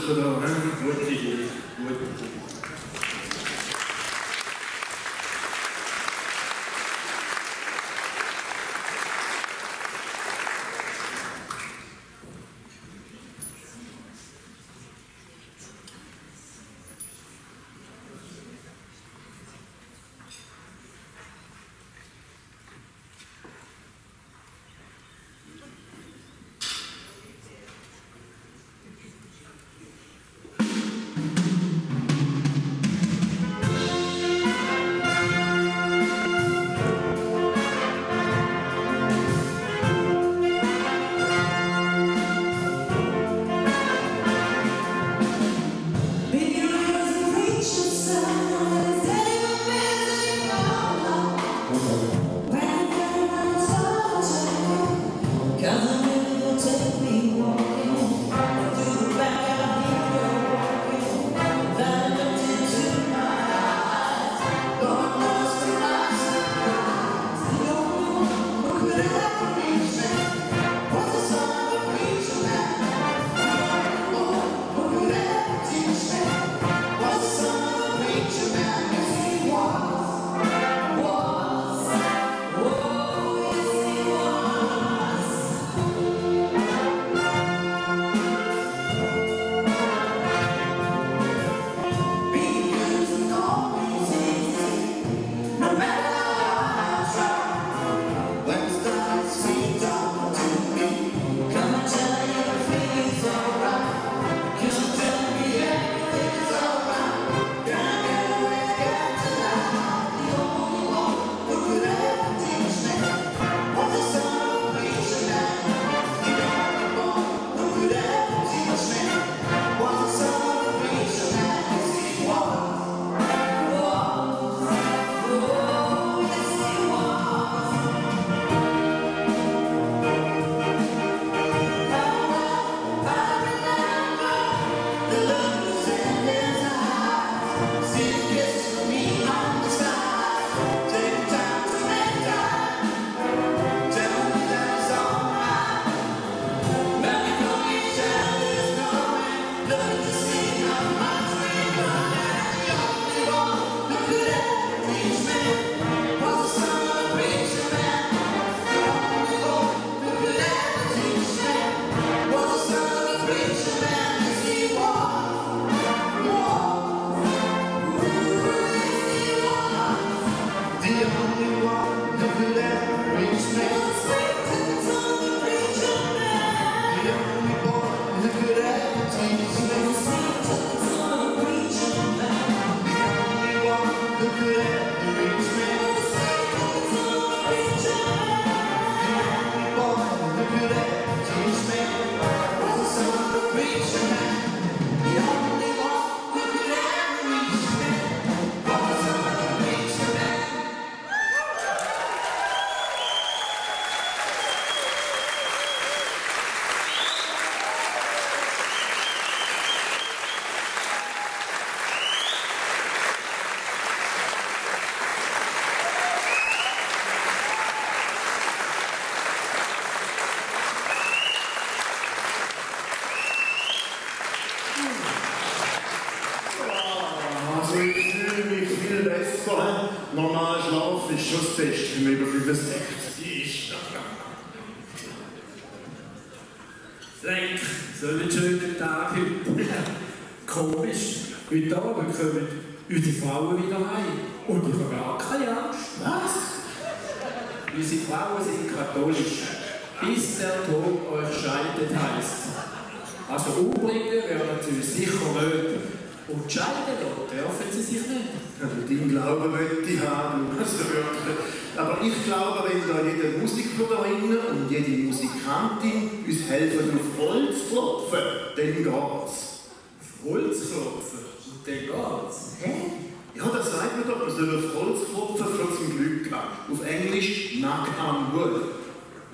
Englisch Knockdown Wood.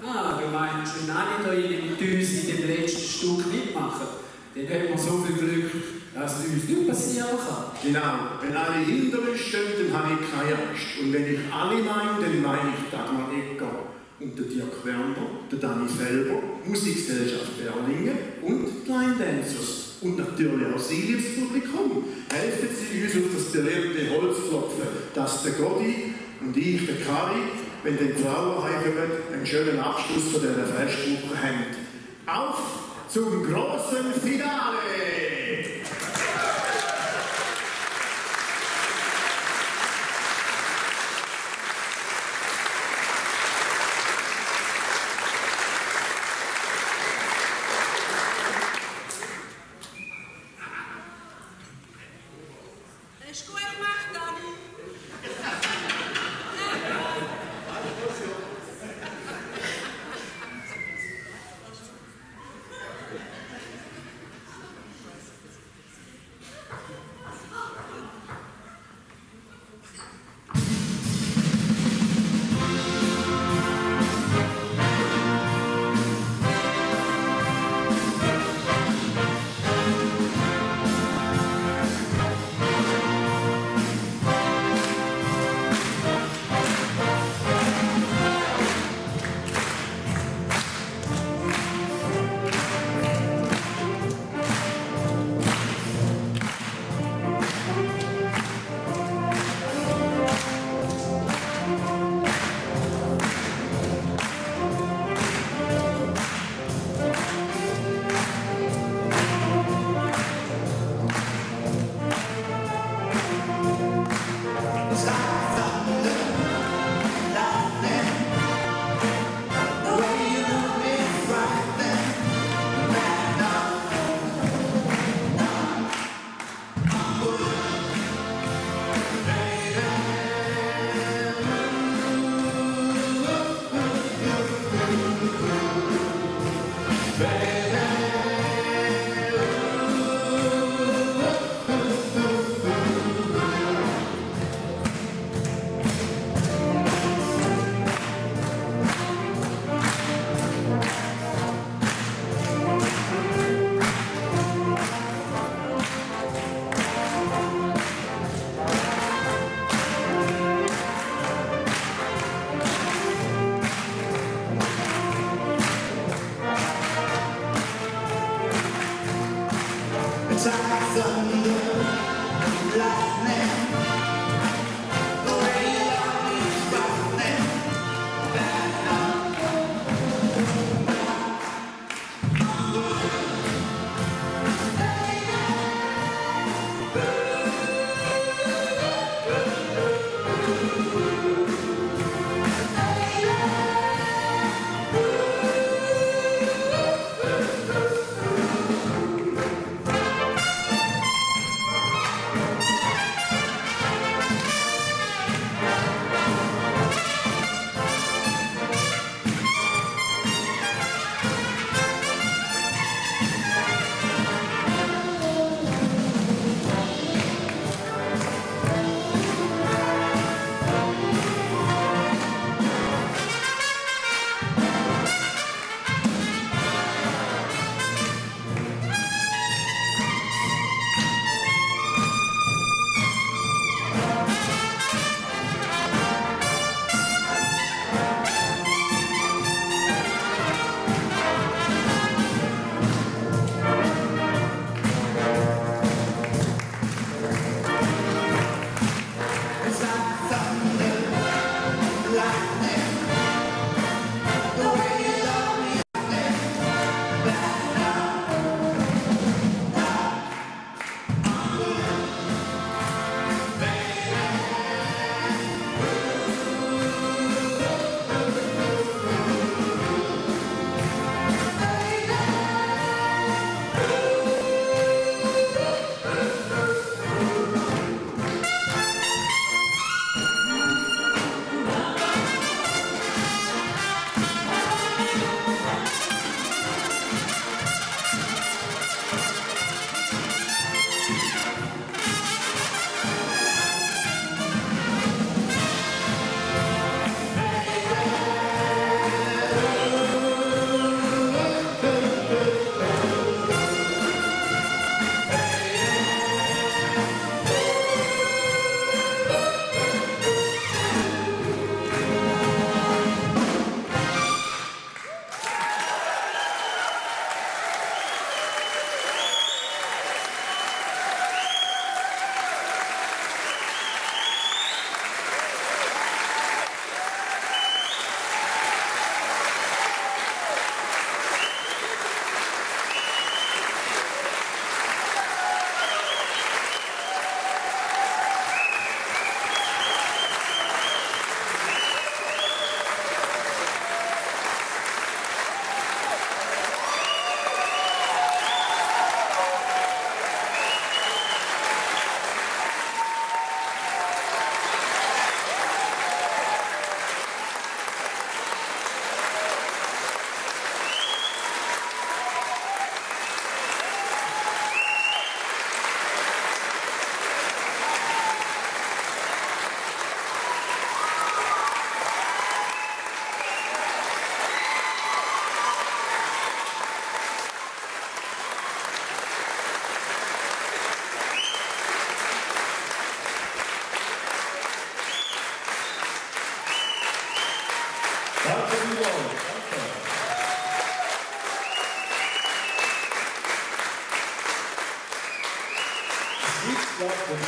Ah, du meinst, wenn alle da mit uns in dem letzten Stück mitmachen, dann hat man so viel Glück, dass es uns nicht passieren kann. Genau, wenn alle hinter uns stehen, dann habe ich keine Angst. Und wenn ich alle meine, dann meine ich Dagmar Egger und der Dirk Werner, der Dani Felber, Musikgesellschaft Berlingen und Line Dancers. Und natürlich auch Sie, liebes Publikum. Helfen Sie uns auf das berühmte Holzklopfen, dass der Gotti und ich, der Kari, wenn die Frauen heimkommen, einen schönen Abschluss von dieser Festwoche haben. Auf zum großen Finale!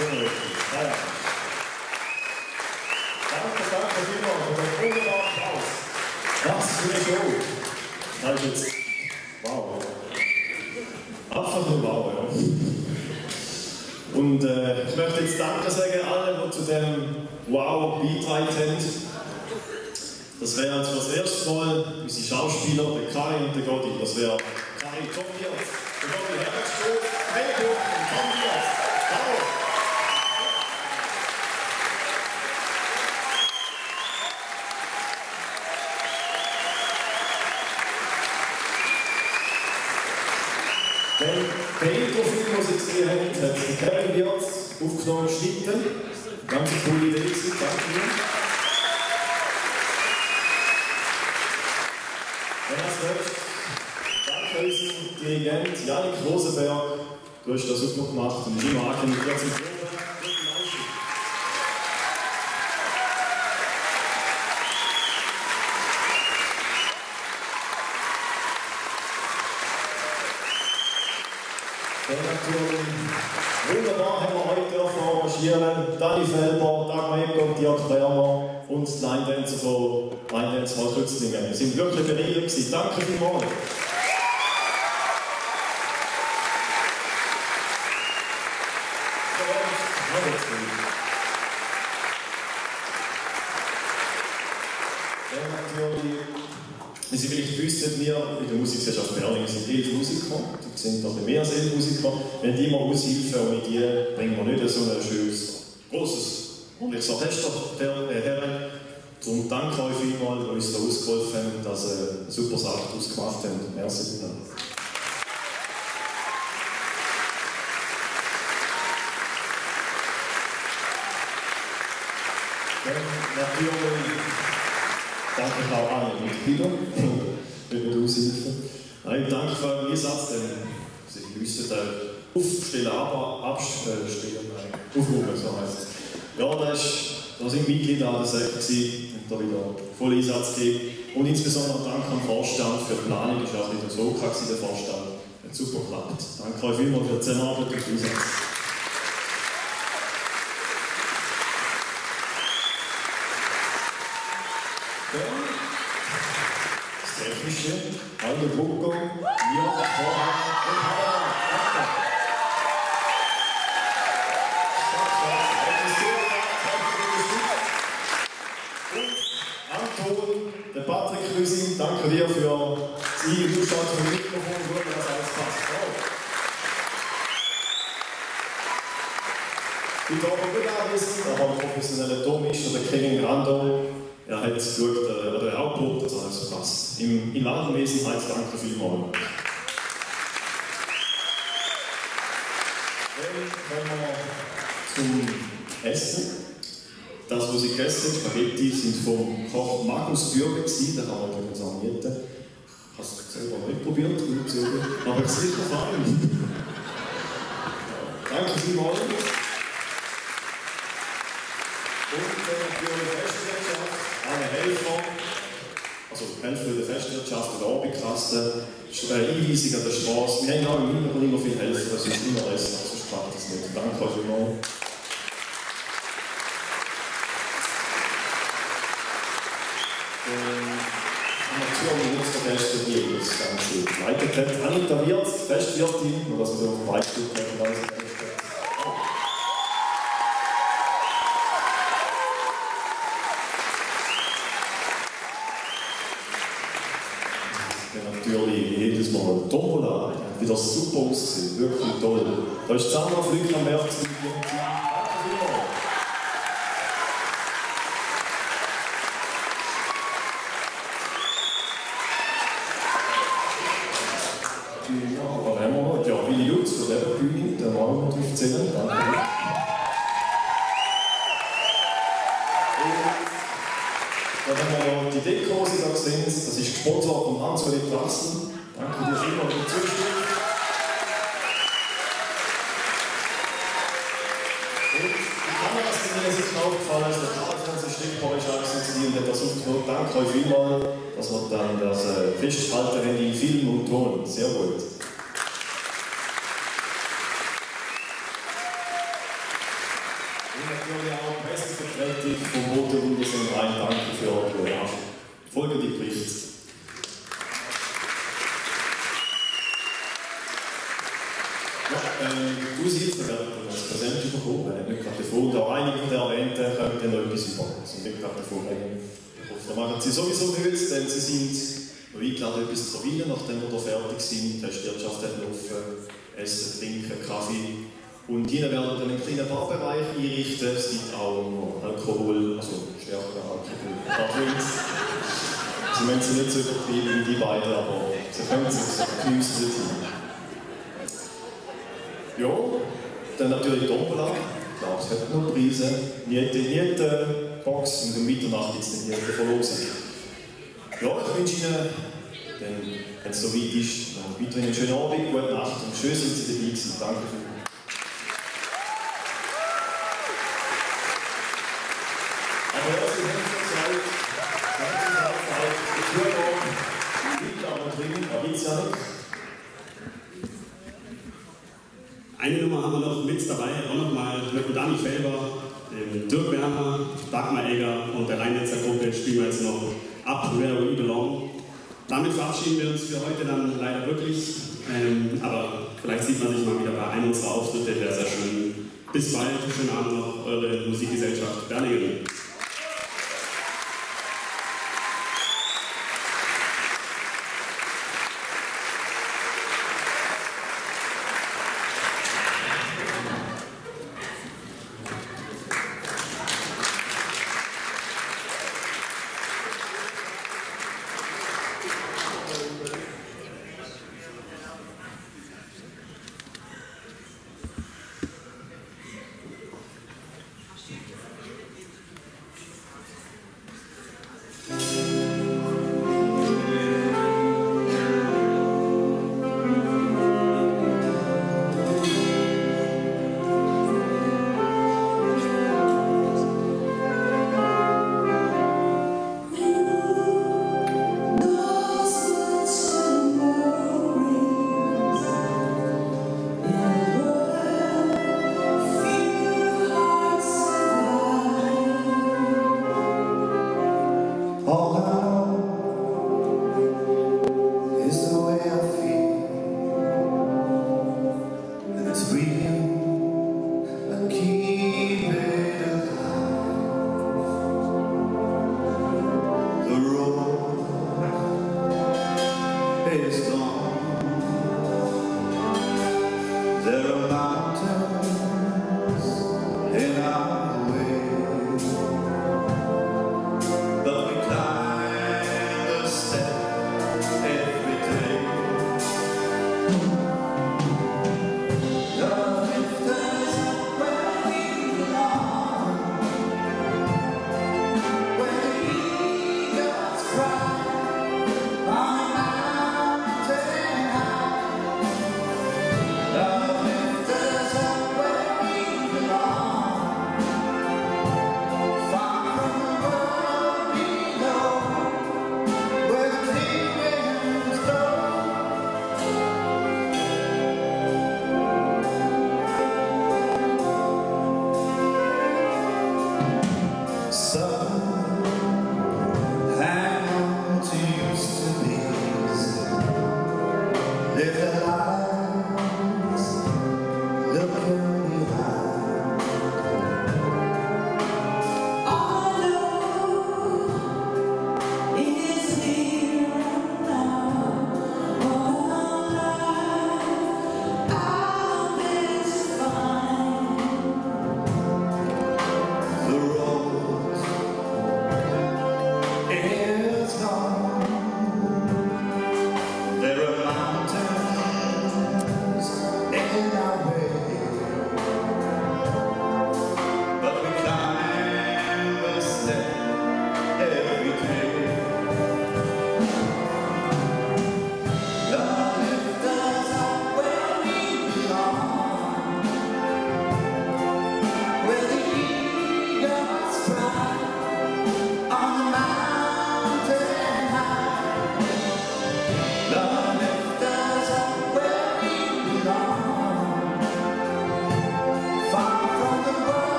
Ja. Danke, danke vielmals für den wunderbaren Applaus. Was für eine Show. Das ist jetzt... Wow. Einfach nur wow, ja. Und äh, ich möchte jetzt Danke sagen allen, die zu dem Wow beigetragen haben. Das wäre jetzt das erste Mal unsere Schauspieler, der Kari und der Godi. Das wäre Kari Tom Wirtz, der Godi Herbststoß, Drehbuch und Tom Wirtz. Ciao! Den, den Introfilm, den Sie gesehen haben, hat Kevin Wirtz aufgenommen, geschnitten. Ganz eine coole Idee, gewesen. danke Ihnen. Dann als nächstes, danke unserem Dirigent Janik Rosenberg. Hast das super gemacht und. Guten Aufstieg. Dann natürlich wunderbar haben wir heute engagieren. Dani Felber, Dagmar Ecker, Dirk Werner und die Line Dancer von Line Dance Hall Kützlingen. Wir sind wirklich bereit gewesen. Danke vielmals. Dann natürlich wie Sie vielleicht wissen, wir in der Musikgesellschaft Berlin sind elf Musiker, die sind noch mehr als elf Musiker. Wenn die immer aushilfen, ohne die bringen wir nicht so ein schönes, großes, ordentliches Orchester äh, her. Darum danke euch vielmals, die uns da ausgeholfen haben, dass ihr eine super Sache daraus gemacht habt. Merci. Dann natürlich danke ich auch allen Mitgliedern für die Aushilfe. Nein, danke für euren Einsatz, denn Sie müssen da aufstellen, aber abstellen, nein, aufräumen, so heisst es. Ja, da, ist, da sind Mitglieder an der Seite und da wieder voll Einsatz gegeben. Und insbesondere danke am Vorstand für die Planung, ist auch wieder so der Vorstand. Hat super geklappt. Danke euch vielmals für die Zusammenarbeit und den Einsatz. Dann Technische, alle Bucko, wir vorher und der Patrick Rüsi, danke dir für das Einschalten vom Mikrofon, gut, dass alles passt. Oh. Ich glaube, gut anwesend, aber der professionelle Tom ist oder Kevin Grando, er hat geschaut, äh, oder er auch geprobt, dass alles passt. Im, in aller Wesenheit danke vielmals. Dann kommen wir zum Essen. Das, was ich gegessen habe, Spaghetti, sind vom Koch Magnus Bürger den haben wir übrigens auch mieten. Ich habe es selber noch nicht probiert, gut zugeben, aber es ist fein. Danke vielmals. Und äh, für die Festwirtschaft, alle Helfer, also Helfer der Festwirtschaft, der Abendkasse, Einweisung an der Straße. Wir haben auch im Hintergrund immer viel Helfer, das ist immer besser, sonst klappt das nicht. Danke euch Ganze geleitet hat. Anita Wirz, Festwirtin, nur dass wir auf dem Beispiel haben, alles Ja, natürlich jedes Mal Tombola, wieder super ausgesehen, wirklich toll. Da ist Sandra Flück am Werk mit ihrem Team. Ja, aber wenn wir noch, ja, Willi Lutz der Bühne, zählen, danke. Dann haben wir noch die Deko, die da gesehen das ist gesponsert von Hans-Philipp Lassen. Danke dir vielmals für die Zustimmung. Und die Kamera ist mir sicher aufgefallen, ist der Karl-Franz Stickbau ist auch und hat das aufgenommen. Danke euch vielmals. dass wir dann das äh, festhalten haben in Film und Ton. Sehr gut. Machen sie sowieso heute, denn sie sind noch eingeladen, etwas zu verweilen, nachdem wir hier fertig sind. Die Wirtschaft hat laufen, Essen, Trinken, Kaffee. Und die werden dann einen kleinen Barbereich einrichten. Es gibt auch Alkohol, also stärkerer Alkohol. Sie müssen sie nicht so übertrieben wie die beiden, aber sie können geniessen dorthin. Ja, dann natürlich Tombola. Ich glaube, es hat noch Preise. Nicht äh, Box und um Mitternacht es dann die Verlosung. Ja, ich wünsche Ihnen, wenn es so weit ist, noch weiterhin einen schönen Abend, gute Nacht und schön sind Sie dabei gewesen. Danke für jetzt. Eine Nummer haben wir noch mit dabei, auch nochmal mit Dani Felber, Dirk Werner, Dagmar Egger und der Rheinnetzer Gruppe spielen wir jetzt noch Up Where We Belong. Damit verabschieden wir uns für heute dann leider wirklich, ähm, aber vielleicht sieht man sich mal wieder bei einem unserer Auftritte, wäre sehr schön. Bis bald, schönen Abend noch, eure Musikgesellschaft Berlingen.